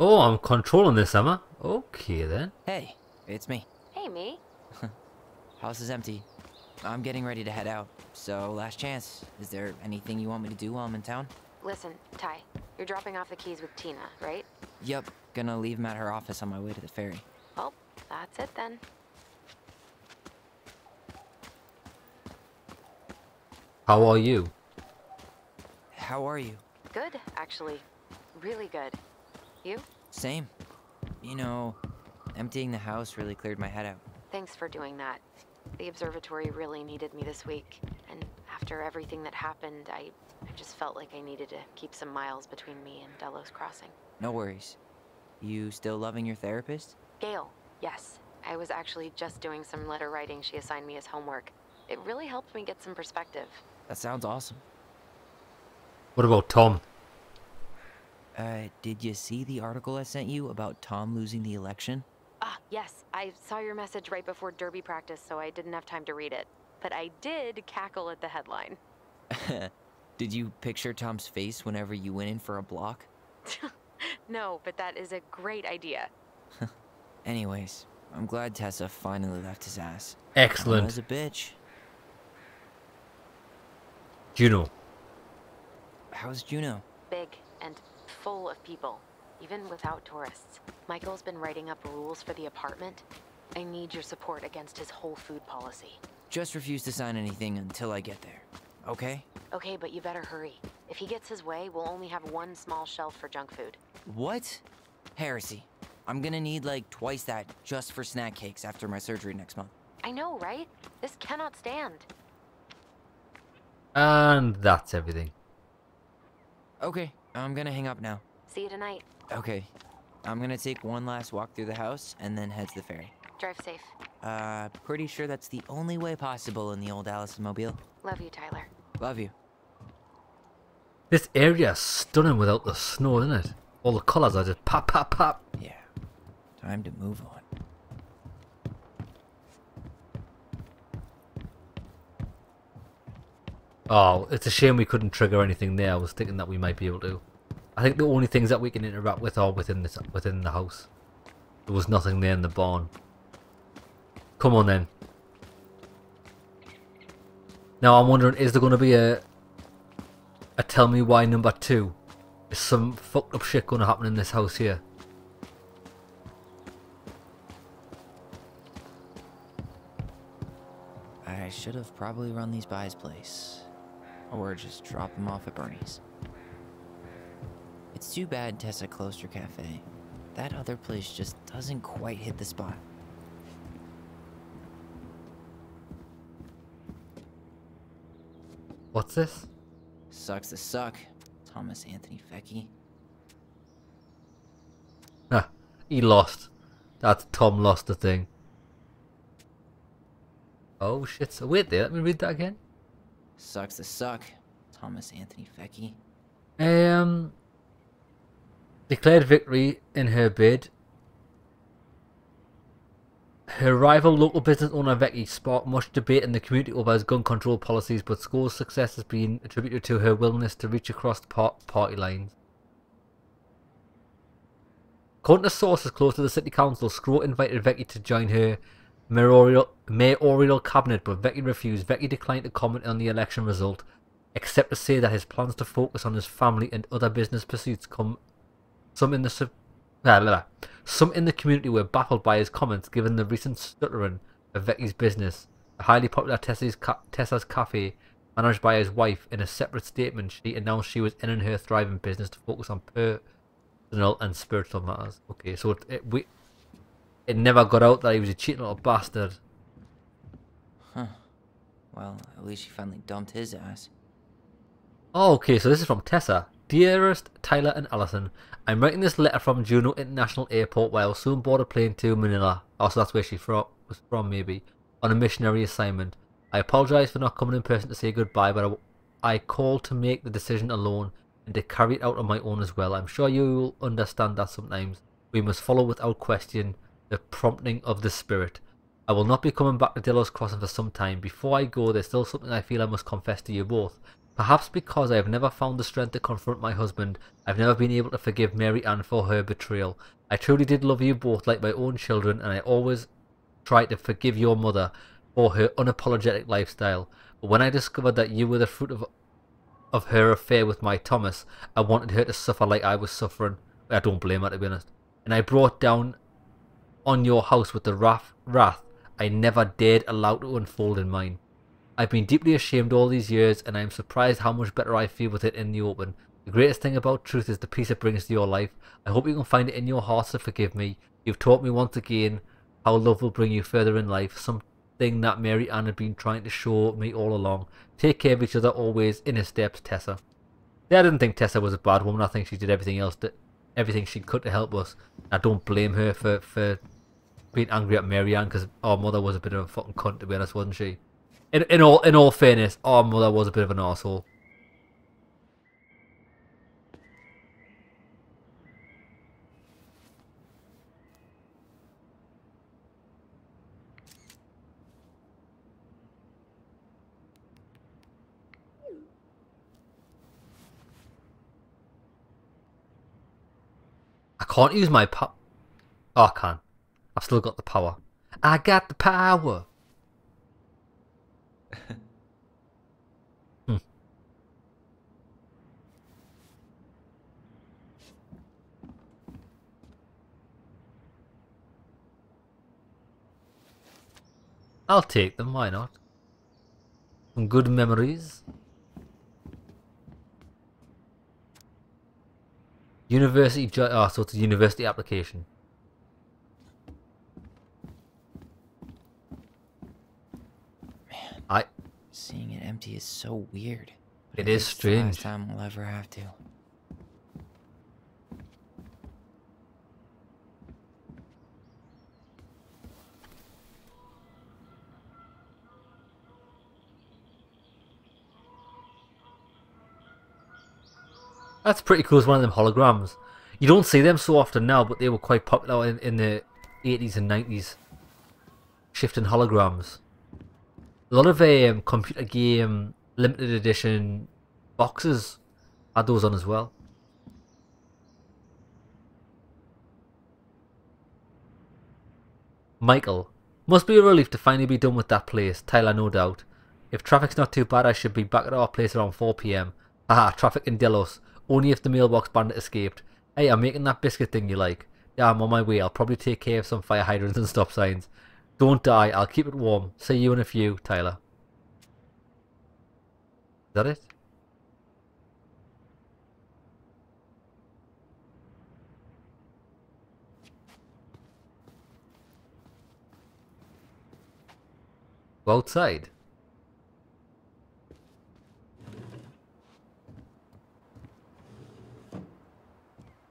[SPEAKER 1] Oh, I'm controlling this, am I? Okay then.
[SPEAKER 2] Hey, it's me.
[SPEAKER 3] Hey, me.
[SPEAKER 2] House is empty. I'm getting ready to head out. So, last chance. Is there anything you want me to do while I'm in town?
[SPEAKER 3] Listen, Ty, you're dropping off the keys with Tina, right?
[SPEAKER 2] Yep, gonna leave 'em at her office on my way to the ferry.
[SPEAKER 3] Well, that's it then.
[SPEAKER 1] How are you?
[SPEAKER 2] How are you?
[SPEAKER 3] Good, actually. Really good. You?
[SPEAKER 2] Same. You know, emptying the house really cleared my head out.
[SPEAKER 3] Thanks for doing that. The observatory really needed me this week, and after everything that happened, I, I just felt like I needed to keep some miles between me and Delos Crossing.
[SPEAKER 2] No worries. You still loving your therapist?
[SPEAKER 3] Gail, yes. I was actually just doing some letter writing she assigned me as homework. It really helped me get some perspective.
[SPEAKER 2] That sounds awesome.
[SPEAKER 1] What about Tom?
[SPEAKER 2] Uh, did you see the article I sent you about Tom losing the election?
[SPEAKER 3] Ah, yes. I saw your message right before derby practice, so I didn't have time to read it. But I did cackle at the headline.
[SPEAKER 2] Did you picture Tom's face whenever you went in for a block?
[SPEAKER 3] No, but that is a great idea.
[SPEAKER 2] Anyways, I'm glad Tessa finally left his ass.
[SPEAKER 1] Excellent.
[SPEAKER 2] Was a bitch.
[SPEAKER 1] Juneau.
[SPEAKER 2] How's Juneau?
[SPEAKER 3] Big and full of people, even without tourists. Michael's been writing up rules for the apartment. I need your support against his whole food policy.
[SPEAKER 2] Just refuse to sign anything until I get there. Okay?
[SPEAKER 3] Okay, but you better hurry. If he gets his way, we'll only have one small shelf for junk food.
[SPEAKER 2] What? Heresy. I'm gonna need like twice that just for snack cakes after my surgery next month.
[SPEAKER 3] I know, right? This cannot stand.
[SPEAKER 1] And that's everything.
[SPEAKER 2] Okay, I'm gonna hang up now.
[SPEAKER 3] See you tonight.
[SPEAKER 2] Okay, I'm gonna take one last walk through the house and then head to the ferry.
[SPEAKER 3] Drive safe.
[SPEAKER 2] Uh, pretty sure that's the only way possible in the old Alyson mobile.
[SPEAKER 3] Love you, Tyler.
[SPEAKER 2] Love you.
[SPEAKER 1] This area is stunning without the snow, isn't it? All the colours are just pop, pop, pop.
[SPEAKER 2] Yeah. Time to move on.
[SPEAKER 1] Oh, it's a shame we couldn't trigger anything there. I was thinking that we might be able to. I think the only things that we can interact with are within this within the house. There was nothing there in the barn. Come on then. Now I'm wondering, is there going to be a a tell me why number two? Is some fucked up shit going to happen in this house here?
[SPEAKER 2] I should have probably run these by his place. Or just drop them off at Bernie's. It's too bad Tessa closed her cafe. That other place just doesn't quite hit the spot.
[SPEAKER 1] What's this?
[SPEAKER 2] Sucks to suck, Thomas Anthony Fecky.
[SPEAKER 1] Ah, he lost. That's Tom lost the thing. Oh shit, so wait there, let me read that again.
[SPEAKER 2] Sucks to suck, Thomas Anthony Fecky.
[SPEAKER 1] Um, declared victory in her bid. Her rival local business owner Becky sparked much debate in the community over his gun control policies, but Score's success has been attributed to her willingness to reach across party lines. According to sources close to the city council, Scroll invited Becky to join her mayoral, mayoral cabinet, but Becky refused. Becky declined to comment on the election result, except to say that his plans to focus on his family and other business pursuits come some in the blah, blah, blah. some in the community were baffled by his comments given the recent stuttering of Becky's business. A highly popular Tessa's, ca- Tessa's cafe managed by his wife in a separate statement she announced she was ending her thriving business to focus on personal and spiritual matters. Okay, so it, it we it never got out that he was a cheating little bastard. Huh.
[SPEAKER 2] Well, at least she finally dumped his ass.
[SPEAKER 1] Oh, okay, so this is from Tessa. Dearest Tyler and Alyson, I'm writing this letter from Juneau International Airport where I'll soon board a plane to Manila. Also, that's where she was from, maybe. On a missionary assignment. I apologise for not coming in person to say goodbye, but I, I called to make the decision alone and to carry it out on my own as well. I'm sure you will understand that sometimes we must follow without question the prompting of the Spirit. I will not be coming back to Delos Crossing for some time. Before I go, there's still something I feel I must confess to you both. Perhaps because I have never found the strength to confront my husband, I've never been able to forgive Mary-Ann for her betrayal. I truly did love you both like my own children, and I always tried to forgive your mother for her unapologetic lifestyle. But when I discovered that you were the fruit of of her affair with my Thomas, I wanted her to suffer like I was suffering. I don't blame her to be honest. And I brought down on your house with the wrath, wrath I never dared allow to unfold in mine. I've been deeply ashamed all these years, and I am surprised how much better I feel with it in the open. The greatest thing about truth is the peace it brings to your life. I hope you can find it in your hearts to forgive me. You've taught me once again how love will bring you further in life, something that Mary-Ann had been trying to show me all along. Take care of each other always, in his steps, Tessa. Yeah, I didn't think Tessa was a bad woman. I think she did everything else, that, everything she could to help us. I don't blame her for, for being angry at Mary-Ann because our mother was a bit of a fucking cunt, to be honest, wasn't she? In, in all in all fairness, our mother was a bit of an asshole. I can't use my power. Oh, I can. I've still got the power. I got the power. Hmm. I'll take them, why not? Some good memories. University, oh, so it's a university application. I,
[SPEAKER 2] Seeing it empty is so weird. But
[SPEAKER 1] It
[SPEAKER 2] I it's the last
[SPEAKER 1] strange.
[SPEAKER 2] time we'll ever have to.
[SPEAKER 1] That's pretty cool It's one of them holograms. You don't see them so often now, but they were quite popular in, in the 80s and 90s. Shifting holograms. A lot of um, computer game limited edition boxes had those on as well. Michael. Must be a relief to finally be done with that place. Tyler, no doubt. If traffic's not too bad, I should be back at our place around 4pm. Haha, traffic in Delos. Only if the mailbox bandit escaped. Hey, I'm making that biscuit thing you like. Yeah, I'm on my way. I'll probably take care of some fire hydrants and stop signs. Don't die. I'll keep it warm. See you in a few, Taylor. Is that it? Go outside.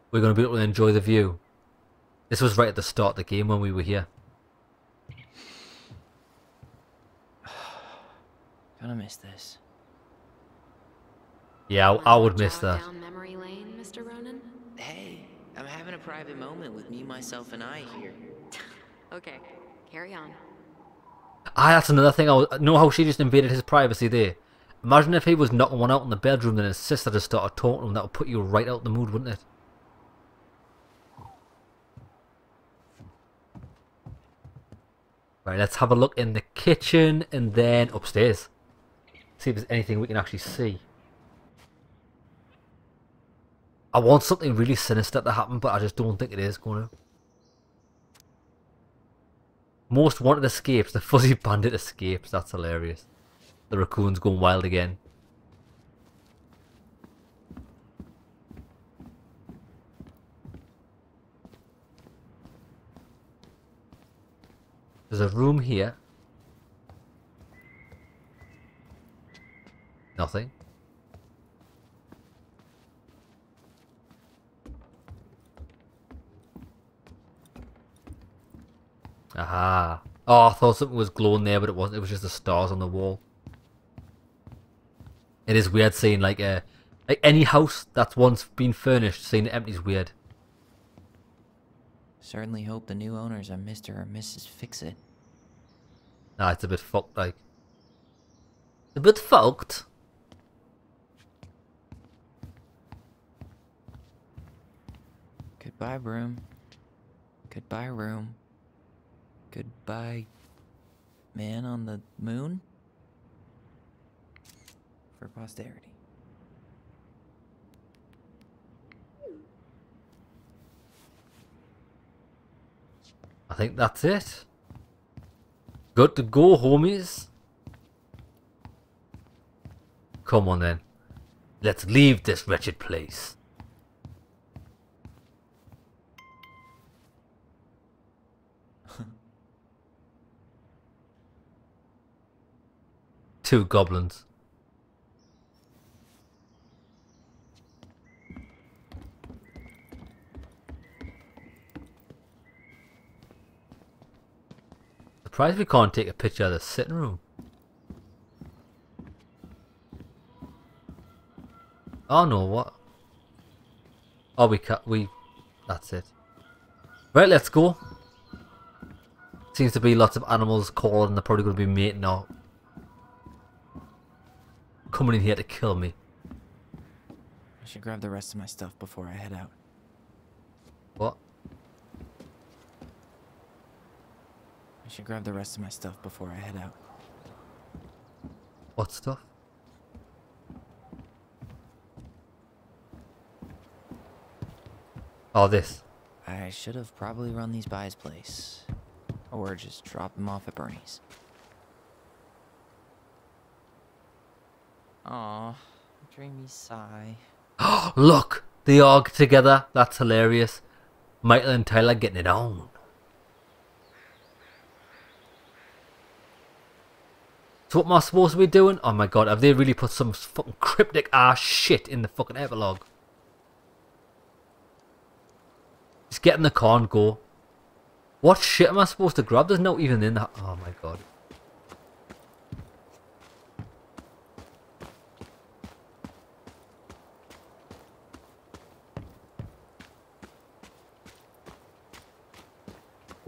[SPEAKER 1] We're going to be able to enjoy the view. This was right at the start of the game when we were here.
[SPEAKER 2] Gonna miss this.
[SPEAKER 1] Yeah, I, I would miss that.
[SPEAKER 3] Down memory lane, Mr. Ronan?
[SPEAKER 2] Hey, I'm having a private moment with me, myself, and I here.
[SPEAKER 3] Okay, carry on.
[SPEAKER 1] Ah, that's another thing. I was, know how she just invaded his privacy there. Imagine if he was knocking one out in the bedroom, then his sister just started talking to him. That would put you right out the mood, wouldn't it? Right, let's have a look in the kitchen and then upstairs. See if there's anything we can actually see. I want something really sinister to happen, but I just don't think it is going to. Most wanted escapes. The fuzzy bandit escapes. That's hilarious. The raccoon's going wild again. There's a room here. Nothing. Aha. Oh, I thought something was glowing there, but it wasn't. It was just the stars on the wall. It is weird seeing like a like any house that's once been furnished, seeing it empty is weird.
[SPEAKER 2] Certainly hope the new owners are Mr. or Mrs. Fix-It.
[SPEAKER 1] Nah, it's a bit fucked. Like a bit fucked.
[SPEAKER 2] Goodbye, room. Goodbye, room. Goodbye, man on the moon. For posterity.
[SPEAKER 1] I think that's it. Good to go, homies. Come on then. Let's leave this wretched place. Two goblins. Surprised we can't take a picture of the sitting room. Oh no, what? Oh, we cut. We. That's it. Right, let's go. Seems to be lots of animals calling. They're probably going to be mating or coming in here to kill me.
[SPEAKER 2] I should grab the rest of my stuff before I head out.
[SPEAKER 1] What?
[SPEAKER 2] I should grab the rest of my stuff before I head out.
[SPEAKER 1] What stuff? Oh, this.
[SPEAKER 2] I should have probably run these by his place. Or just drop them off at Bernie's. Aw, dreamy sigh.
[SPEAKER 1] Look, they are together. That's hilarious. Michael and Tyler getting it on. So what am I supposed to be doing? Oh my god, have they really put some fucking cryptic ass shit in the fucking epilogue? Just get in the car and go. What shit am I supposed to grab? There's no even in that. Oh my god.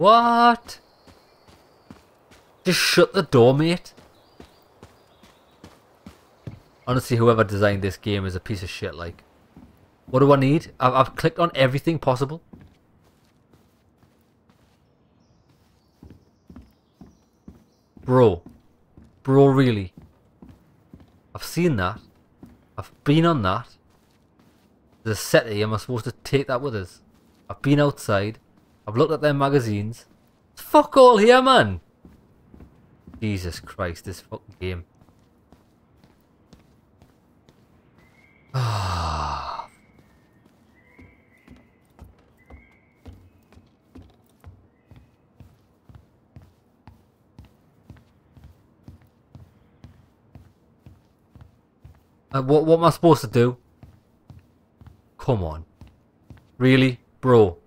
[SPEAKER 1] What? Just shut the door, mate. Honestly, whoever designed this game is a piece of shit, like. What do I need? I've, I've clicked on everything possible. Bro. Bro, really. I've seen that. I've been on that. There's a am I supposed to take that with us? I've been outside. I've looked at their magazines. It's fuck all here, man. Jesus Christ, this fucking game. Ah. Uh, what, what am I supposed to do? Come on. Really? Bro.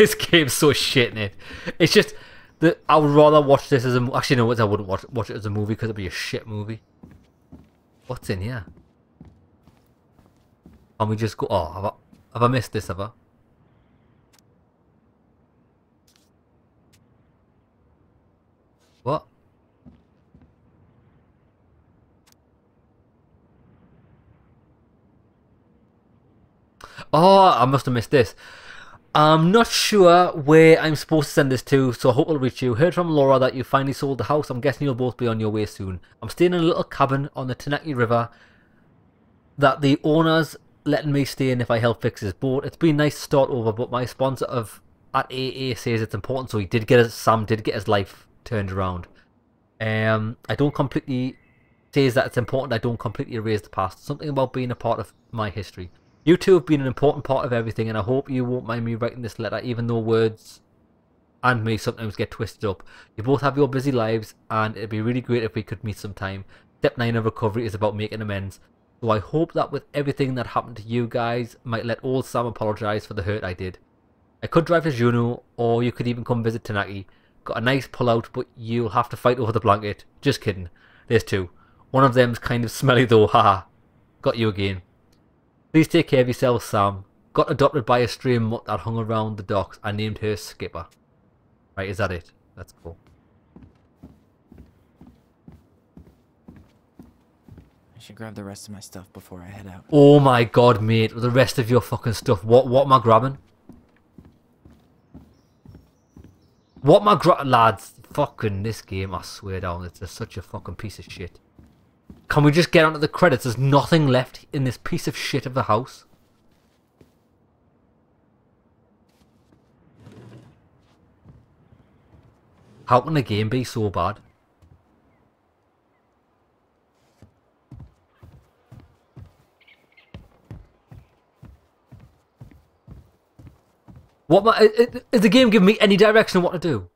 [SPEAKER 1] This game's so shit in it. It's just that I would rather watch this as a actually no, I wouldn't watch watch it as a movie because it'd be a shit movie. What's in here? Can we just go? Oh, have I, have I missed this? Have I? What? Oh, I must have missed this. I'm not sure where I'm supposed to send this to, so I hope it'll reach you. Heard from Laura that you finally sold the house. I'm guessing you'll both be on your way soon. I'm staying in a little cabin on the Tanaki River that the owner's letting me stay in if I help fix his boat. It's been nice to start over, but my sponsor of at AA says it's important, so he did get his, Sam did get his life turned around. Um, I don't completely says that it's important. I don't completely erase the past. Something about being a part of my history. You two have been an important part of everything, and I hope you won't mind me writing this letter, even though words and me sometimes get twisted up. You both have your busy lives, and it'd be really great if we could meet sometime. Step 9 of recovery is about making amends. So I hope that with everything that happened to you guys, might let old Sam apologise for the hurt I did. I could drive to Juneau, or you could even come visit Tanaki. Got a nice pull-out, but you'll have to fight over the blanket. Just kidding. There's two. One of them's kind of smelly though, haha. Got you again. Please take care of yourself, Sam. Got adopted by a stray mutt that hung around the docks. I named her Skipper. Right, is that it? That's cool.
[SPEAKER 2] I should grab the rest of my stuff before I head out.
[SPEAKER 1] Oh my god, mate. The rest of your fucking stuff. What what am I grabbing? What am I gra- Lads, fucking this game, I swear down, it's just such a fucking piece of shit. Can we just get onto the credits? There's nothing left in this piece of shit of a house. How can the game be so bad? What my, is the game giving me any direction on what to do?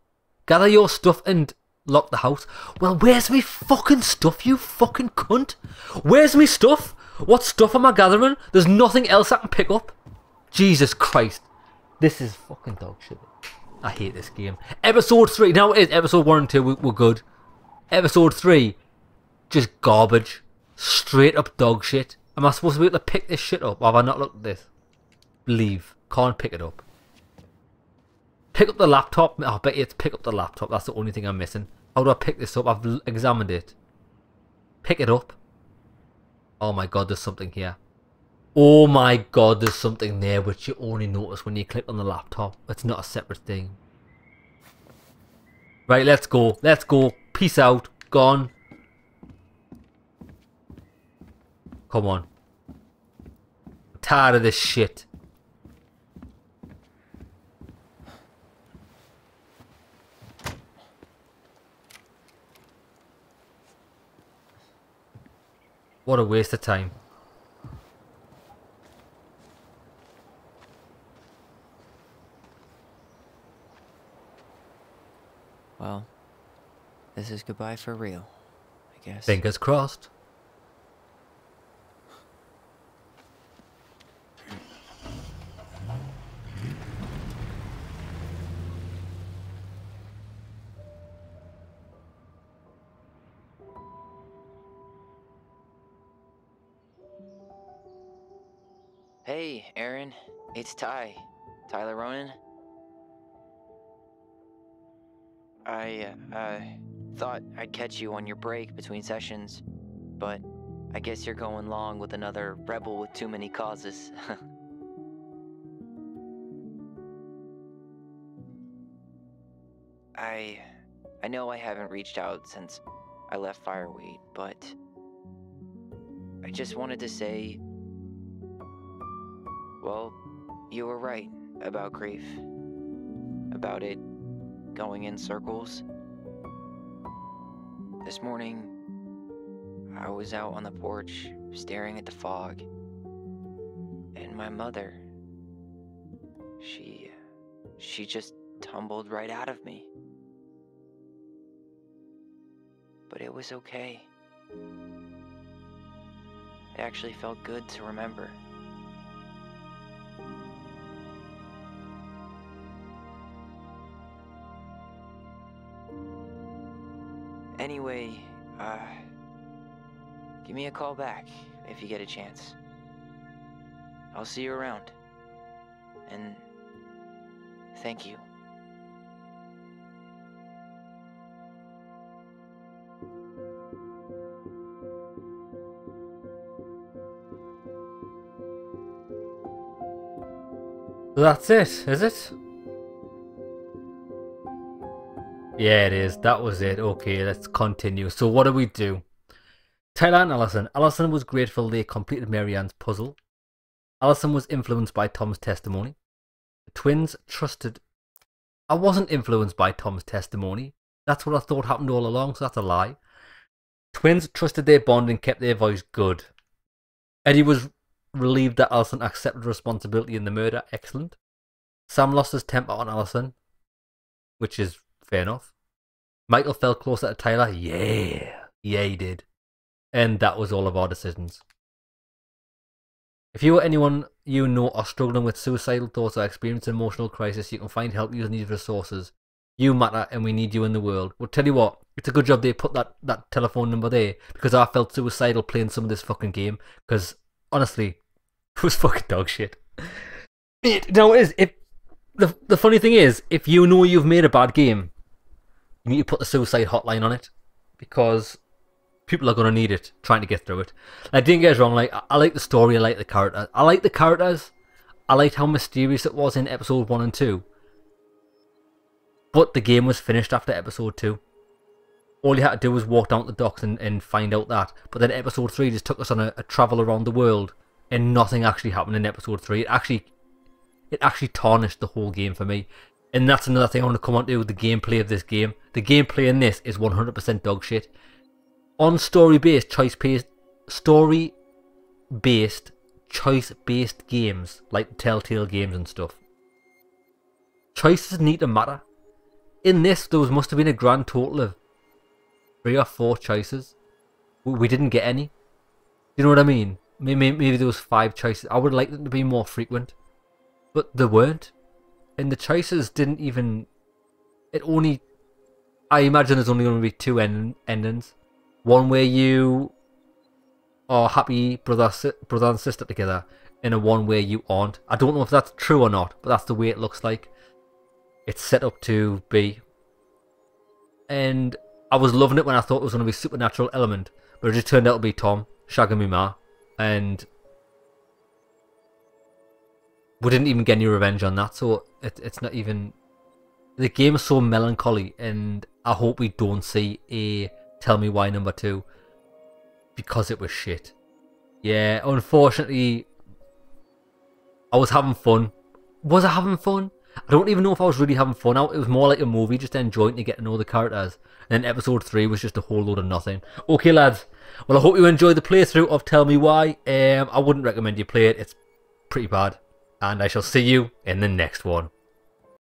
[SPEAKER 1] Gather your stuff and lock the house. Well, where's me fucking stuff, you fucking cunt? Where's me stuff? What stuff am I gathering? There's nothing else I can pick up. Jesus Christ. This is fucking dog shit. I hate this game. Episode 3. Now it is. Episode 1 and 2 were, good. Episode 3. Just garbage. Straight up dog shit. Am I supposed to be able to pick this shit up? Or have I not looked at this? Leave. Can't pick it up. Pick up the laptop. I bet you it's pick up the laptop. That's the only thing I'm missing. How do I pick this up? I've examined it. Pick it up. Oh my god, there's something here. Oh my god, there's something there which you only notice when you click on the laptop. It's not a separate thing. Right, let's go. Let's go. Peace out. Gone. Come on. I'm tired of this shit. What a waste of time.
[SPEAKER 2] Well, this is goodbye for real, I guess.
[SPEAKER 1] Fingers crossed.
[SPEAKER 2] Hey, Aaron. It's Ty. Tyler Ronan. I, uh, uh, thought I'd catch you on your break between sessions, but I guess you're going long with another rebel with too many causes. I, I know I haven't reached out since I left Fireweed, but I just wanted to say, well, you were right about grief, about it going in circles. This morning, I was out on the porch staring at the fog, and my mother, she, she just tumbled right out of me. But it was okay. It actually felt good to remember. Give me a call back if you get a chance. I'll see you around. And thank you.
[SPEAKER 1] That's it, is it? Yeah, it is. That was it. Okay, let's continue. So what do we do? Tyler and Alyson. Alyson was grateful they completed Mary-Ann's puzzle. Alyson was influenced by Tom's testimony. The twins trusted... I wasn't influenced by Tom's testimony. That's what I thought happened all along, so that's a lie. Twins trusted their bond and kept their voice good. Eddie was relieved that Alyson accepted responsibility in the murder. Excellent. Sam lost his temper on Alyson, which is fair enough. Michael fell closer to Tyler. Yeah. Yeah, he did. And that was all of our decisions. If you or anyone you know are struggling with suicidal thoughts or experiencing emotional crisis, you can find help using these resources. You matter and we need you in the world. Well, tell you what, it's a good job they put that, that telephone number there because I felt suicidal playing some of this fucking game because honestly, it was fucking dog shit. It, no, it is. If, the, the funny thing is, if you know you've made a bad game, you need to put the suicide hotline on it because people are going to need it trying to get through it. Like, didn't get us wrong. Like, I, I like the story. I like the character. I like the characters. I liked how mysterious it was in episode one and two. But the game was finished after episode two. All you had to do was walk down the docks and, and find out that. But then episode three just took us on a, a travel around the world, and nothing actually happened in episode three. It actually, it actually tarnished the whole game for me. And that's another thing I want to come on to the gameplay of this game. The gameplay in this is 100% dog shit. On story based, choice based, story based, choice based games like Telltale games and stuff, choices need to matter. In this, there was, must have been a grand total of three or four choices. We, didn't get any. You know what I mean? Maybe, maybe there was five choices. I would like them to be more frequent, but there weren't and the choices didn't even. It only. I imagine there's only going to be two end, endings. One where you are happy brother brother and sister together, and a one where you aren't. I don't know if that's true or not, but that's the way it looks like. It's set up to be. And I was loving it when I thought it was going to be supernatural element, but it just turned out to be Tom shagging me ma, and we didn't even get any revenge on that, so it, it's not even. The game is so melancholy, and I hope we don't see a Tell Me Why number two because it was shit. Yeah, unfortunately, I was having fun. Was I having fun? I don't even know if I was really having fun. It was more like a movie, just enjoying to get to know the characters. And then episode 3 was just a whole load of nothing. Okay, lads. Well, I hope you enjoyed the playthrough of Tell Me Why. Um, I wouldn't recommend you play it. It's pretty bad. And I shall see you in the next one.